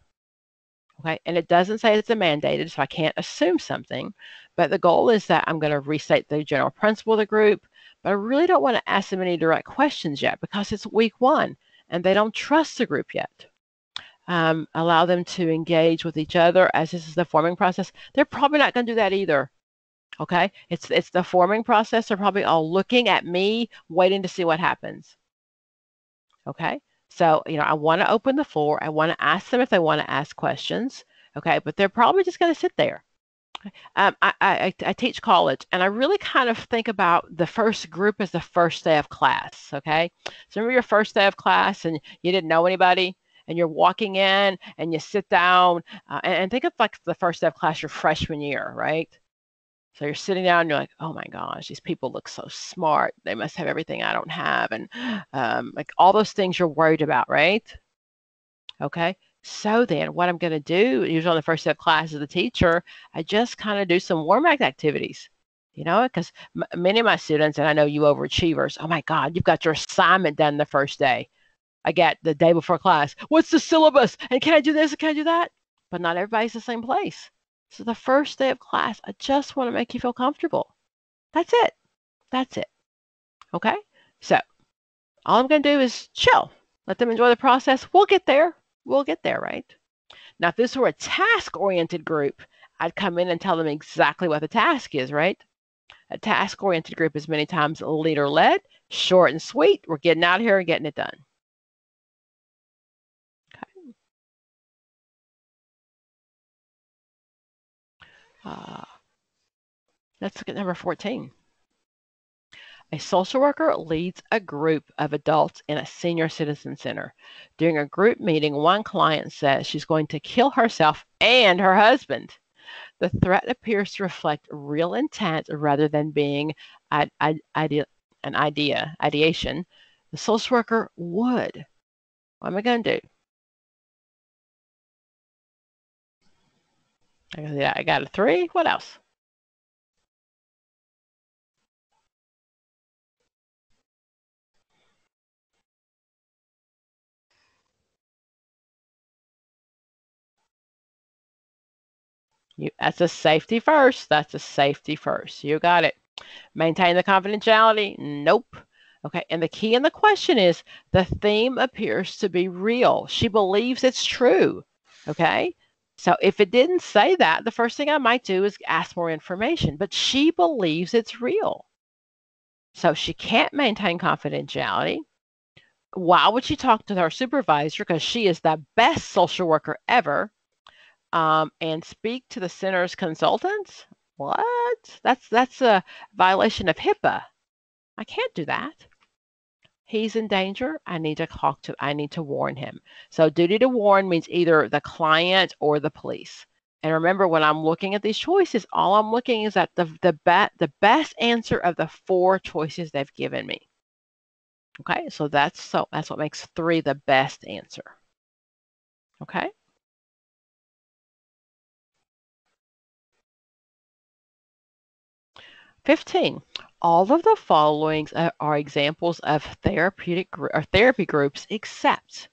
Okay, and it doesn't say it's a mandated, so I can't assume something. But the goal is that I'm going to restate the general principle of the group, but I really don't want to ask them any direct questions yet because it's week one and they don't trust the group yet. Um, allow them to engage with each other as this is the forming process. They're probably not going to do that either. Okay, it's it's the forming process. They're probably all looking at me, waiting to see what happens. Okay, so you know I want to open the floor. I want to ask them if they want to ask questions. Okay, but they're probably just going to sit there. Um, I, I, I teach college, and I really kind of think about the first group as the first day of class. Okay, so remember your first day of class, and you didn't know anybody, and you're walking in, and you sit down, uh, and, and think of like the first day of class your freshman year, right? So you're sitting down and you're like, oh my gosh, these people look so smart. They must have everything I don't have. And um, like all those things you're worried about, right? Okay. So then what I'm going to do, usually on the first day of class as a teacher, I just kind of do some warm up activities. You know, because m- many of my students, and I know you overachievers, oh my God, you've got your assignment done the first day. I get the day before class, what's the syllabus? And can I do this? And can I do that? But not everybody's the same place. So the first day of class, I just want to make you feel comfortable. That's it. That's it. Okay? So all I'm going to do is chill. Let them enjoy the process. We'll get there. We'll get there, right? Now, if this were a task oriented group, I'd come in and tell them exactly what the task is, right? A task oriented group is many times leader led, short and sweet. We're getting out of here and getting it done. Uh, let's look at number 14. A social worker leads a group of adults in a senior citizen center. During a group meeting, one client says she's going to kill herself and her husband. The threat appears to reflect real intent rather than being an idea, an idea, ideation. The social worker would. What am I going to do? I got, I got a three. What else? You, that's a safety first. That's a safety first. You got it. Maintain the confidentiality? Nope. Okay, and the key in the question is the theme appears to be real. She believes it's true. Okay, so if it didn't say that, the first thing I might do is ask more information, but she believes it's real. So she can't maintain confidentiality. Why would she talk to her supervisor? Because she is the best social worker ever. Um, and speak to the center's consultants? What? That's that's a violation of HIPAA. I can't do that. He's in danger. I need to talk to I need to warn him. So duty to warn means either the client or the police. And remember when I'm looking at these choices, all I'm looking is at the the be- the best answer of the four choices they've given me. Okay? So that's so that's what makes 3 the best answer. Okay? 15. All of the following are examples of therapeutic or therapy groups except.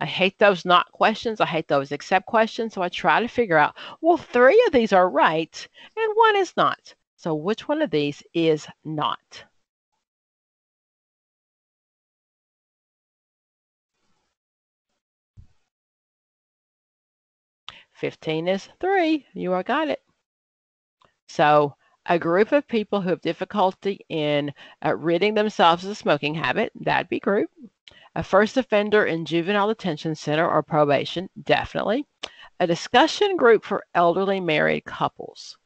I hate those not questions. I hate those except questions. So I try to figure out, well, three of these are right and one is not. So which one of these is not? Fifteen is three. You are got it. So a group of people who have difficulty in uh, ridding themselves of the smoking habit, that'd be group. A first offender in juvenile detention center or probation, definitely. A discussion group for elderly married couples.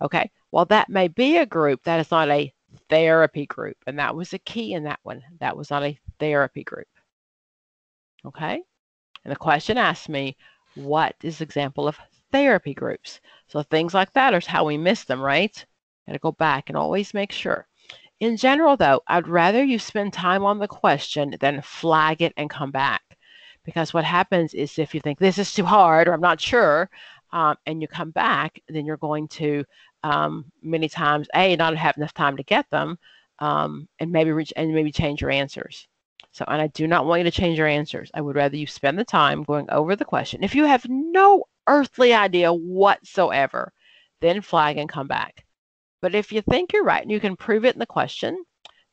Okay, well, that may be a group, that is not a therapy group. And that was a key in that one. That was not a therapy group. Okay, and the question asked me, what is example of therapy groups. So things like that are how we miss them, right? Got to go back and always make sure. In general, though, I'd rather you spend time on the question than flag it and come back. Because what happens is if you think this is too hard or I'm not sure, um, and you come back, then you're going to um, many times a not have enough time to get them, um, and maybe reach and maybe change your answers. So, and I do not want you to change your answers. I would rather you spend the time going over the question. If you have no earthly idea whatsoever, then flag and come back. But if you think you're right and you can prove it in the question,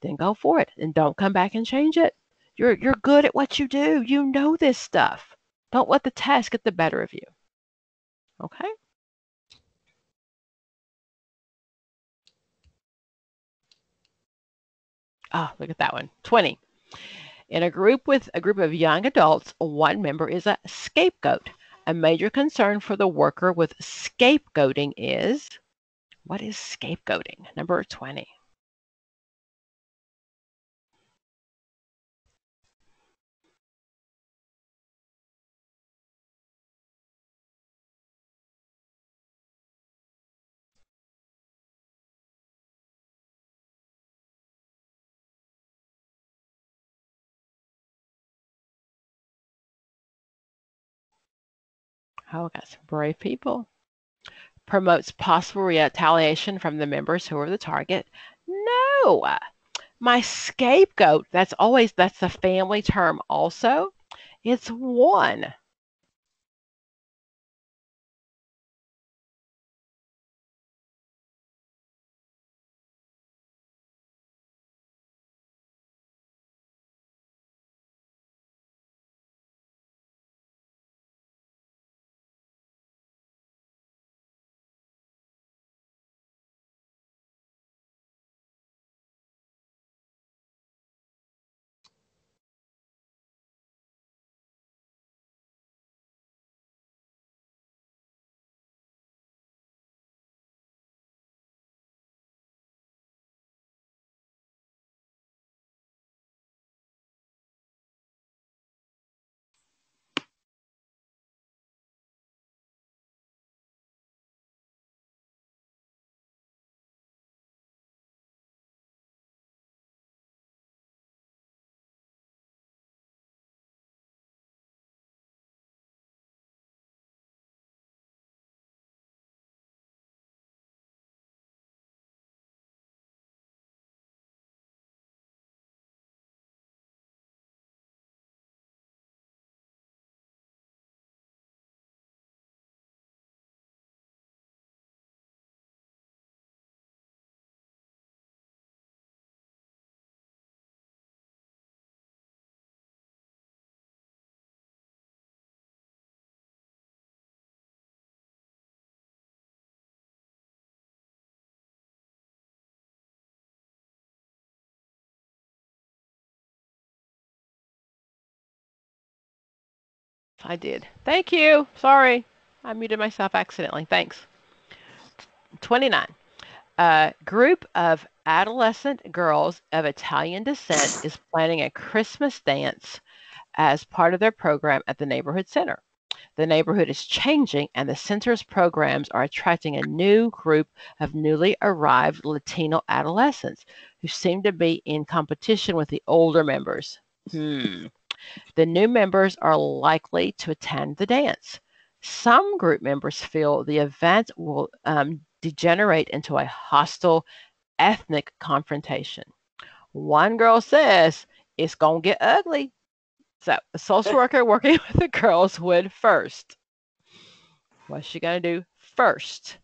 then go for it and don't come back and change it. You're you're good at what you do. You know this stuff. Don't let the test get the better of you. Okay? Oh, look at that one. 20. In a group with a group of young adults, one member is a scapegoat. A major concern for the worker with scapegoating is what is scapegoating? Number 20. Oh, got some brave people. Promotes possible retaliation from the members who are the target. No, my scapegoat, that's always, that's the family term also. It's one. I did. Thank you. Sorry. I muted myself accidentally. Thanks. 29. A group of adolescent girls of Italian descent is planning a Christmas dance as part of their program at the neighborhood center. The neighborhood is changing, and the center's programs are attracting a new group of newly arrived Latino adolescents who seem to be in competition with the older members. Hmm. The new members are likely to attend the dance. Some group members feel the event will um, degenerate into a hostile ethnic confrontation. One girl says it's going to get ugly. So, a social worker working with the girls would first. What's she going to do first?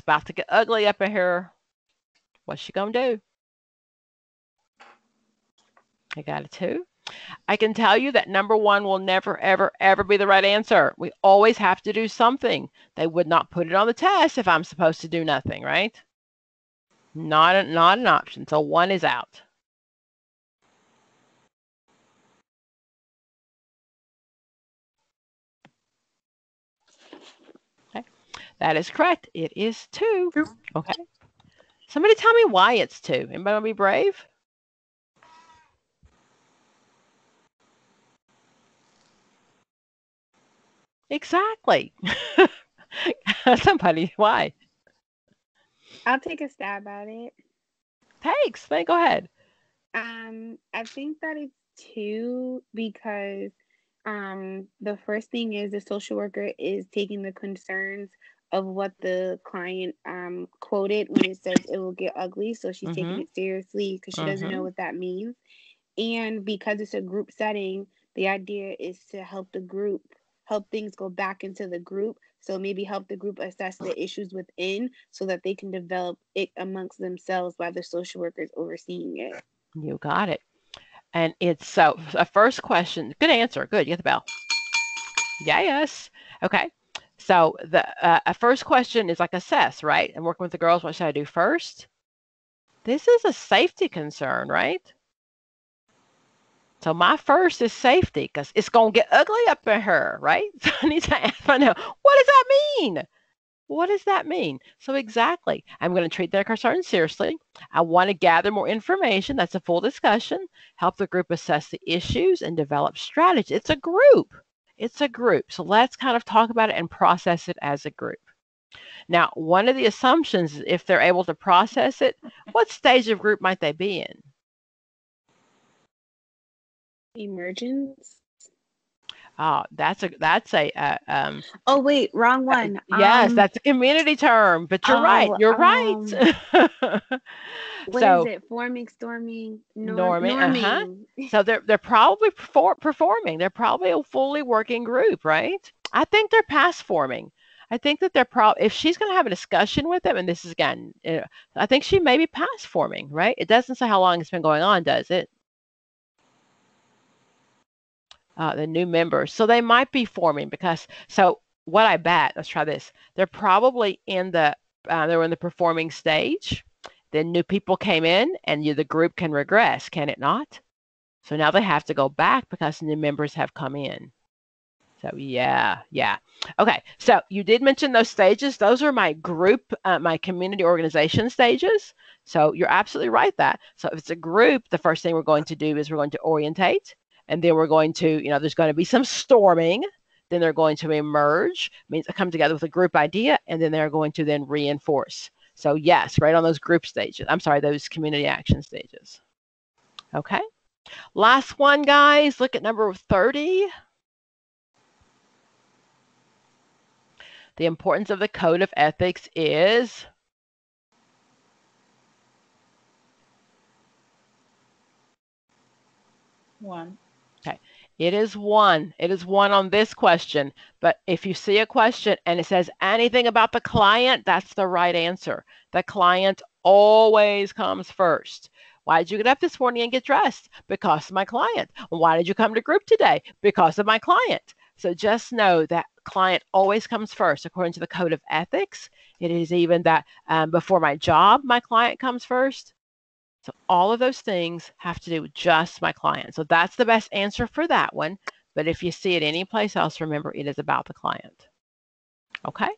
It's about to get ugly up in here. What's she to do? I got a two. I can tell you that number one will never, ever, ever be the right answer. We always have to do something. They would not put it on the test if I'm supposed to do nothing, right? Not, a, not an option. So one is out. That is correct. It is two. Okay. Somebody tell me why it's two. Anybody want to be brave? Exactly. Somebody, why? I'll take a stab at it. Thanks. Then go ahead. Um, I think that it's two because um the first thing is the social worker is taking the concerns of what the client um quoted when it says it will get ugly. So she's taking Mhm. it seriously because she doesn't know Mhm. what that means. And because it's a group setting, the idea is to help the group help things go back into the group. So maybe help the group assess the issues within so that they can develop it amongst themselves while the social worker is overseeing it. You got it. And it's so a first question. Good answer. Good. You get the bell. Yes. Okay. So the uh, first question is like assess, right? And working with the girls, what should I do first? This is a safety concern, right? So my first is safety because it's gonna get ugly up in her, right? So I need to find out what does that mean? What does that mean? So exactly, I'm going to treat their concern seriously. I want to gather more information. That's a full discussion. Help the group assess the issues and develop strategy. It's a group. It's a group. So let's kind of talk about it and process it as a group. Now, one of the assumptions is if they're able to process it, what stage of group might they be in? Emergence. Oh, that's a that's a uh, um Oh wait, wrong uh, one. yes, Um, that's a community term, but you're right. oh, You're right. what so is it? Forming, storming, Norming, norm, uh-huh. so they're they're probably perfor- performing. They're probably a fully working group, right? I think they're past forming. I think that they're probably if she's going to have a discussion with them, and this is again, I think she may be past forming, right? It doesn't say how long it's been going on, does it? Uh, the new members, so they might be forming because so what I bet. Let's try this. They're probably in the uh, they were in the performing stage. Then new people came in, and you, the group can regress, can it not? So now they have to go back because new members have come in. So yeah, yeah. Okay, so you did mention those stages. Those are my group, uh, my community organization stages. So you're absolutely right that. So if it's a group, the first thing we're going to do is we're going to orientate, and then we're going to, you know, there's going to be some storming. Then they're going to emerge, means come together with a group idea, and then they're going to then reinforce. So yes, right on those group stages. I'm sorry, those community action stages. Okay. Last one, guys. Look at number 30. The importance of the code of ethics is One. It is one. It is one on this question. But if you see a question and it says anything about the client, that's the right answer. The client always comes first. Why did you get up this morning and get dressed? Because of my client. Why did you come to group today? Because of my client. So just know that client always comes first according to the code of ethics. It is even that um, before my job, my client comes first. So all of those things have to do with just my client. So that's the best answer for that one. But if you see it any place else, remember it is about the client. Okay?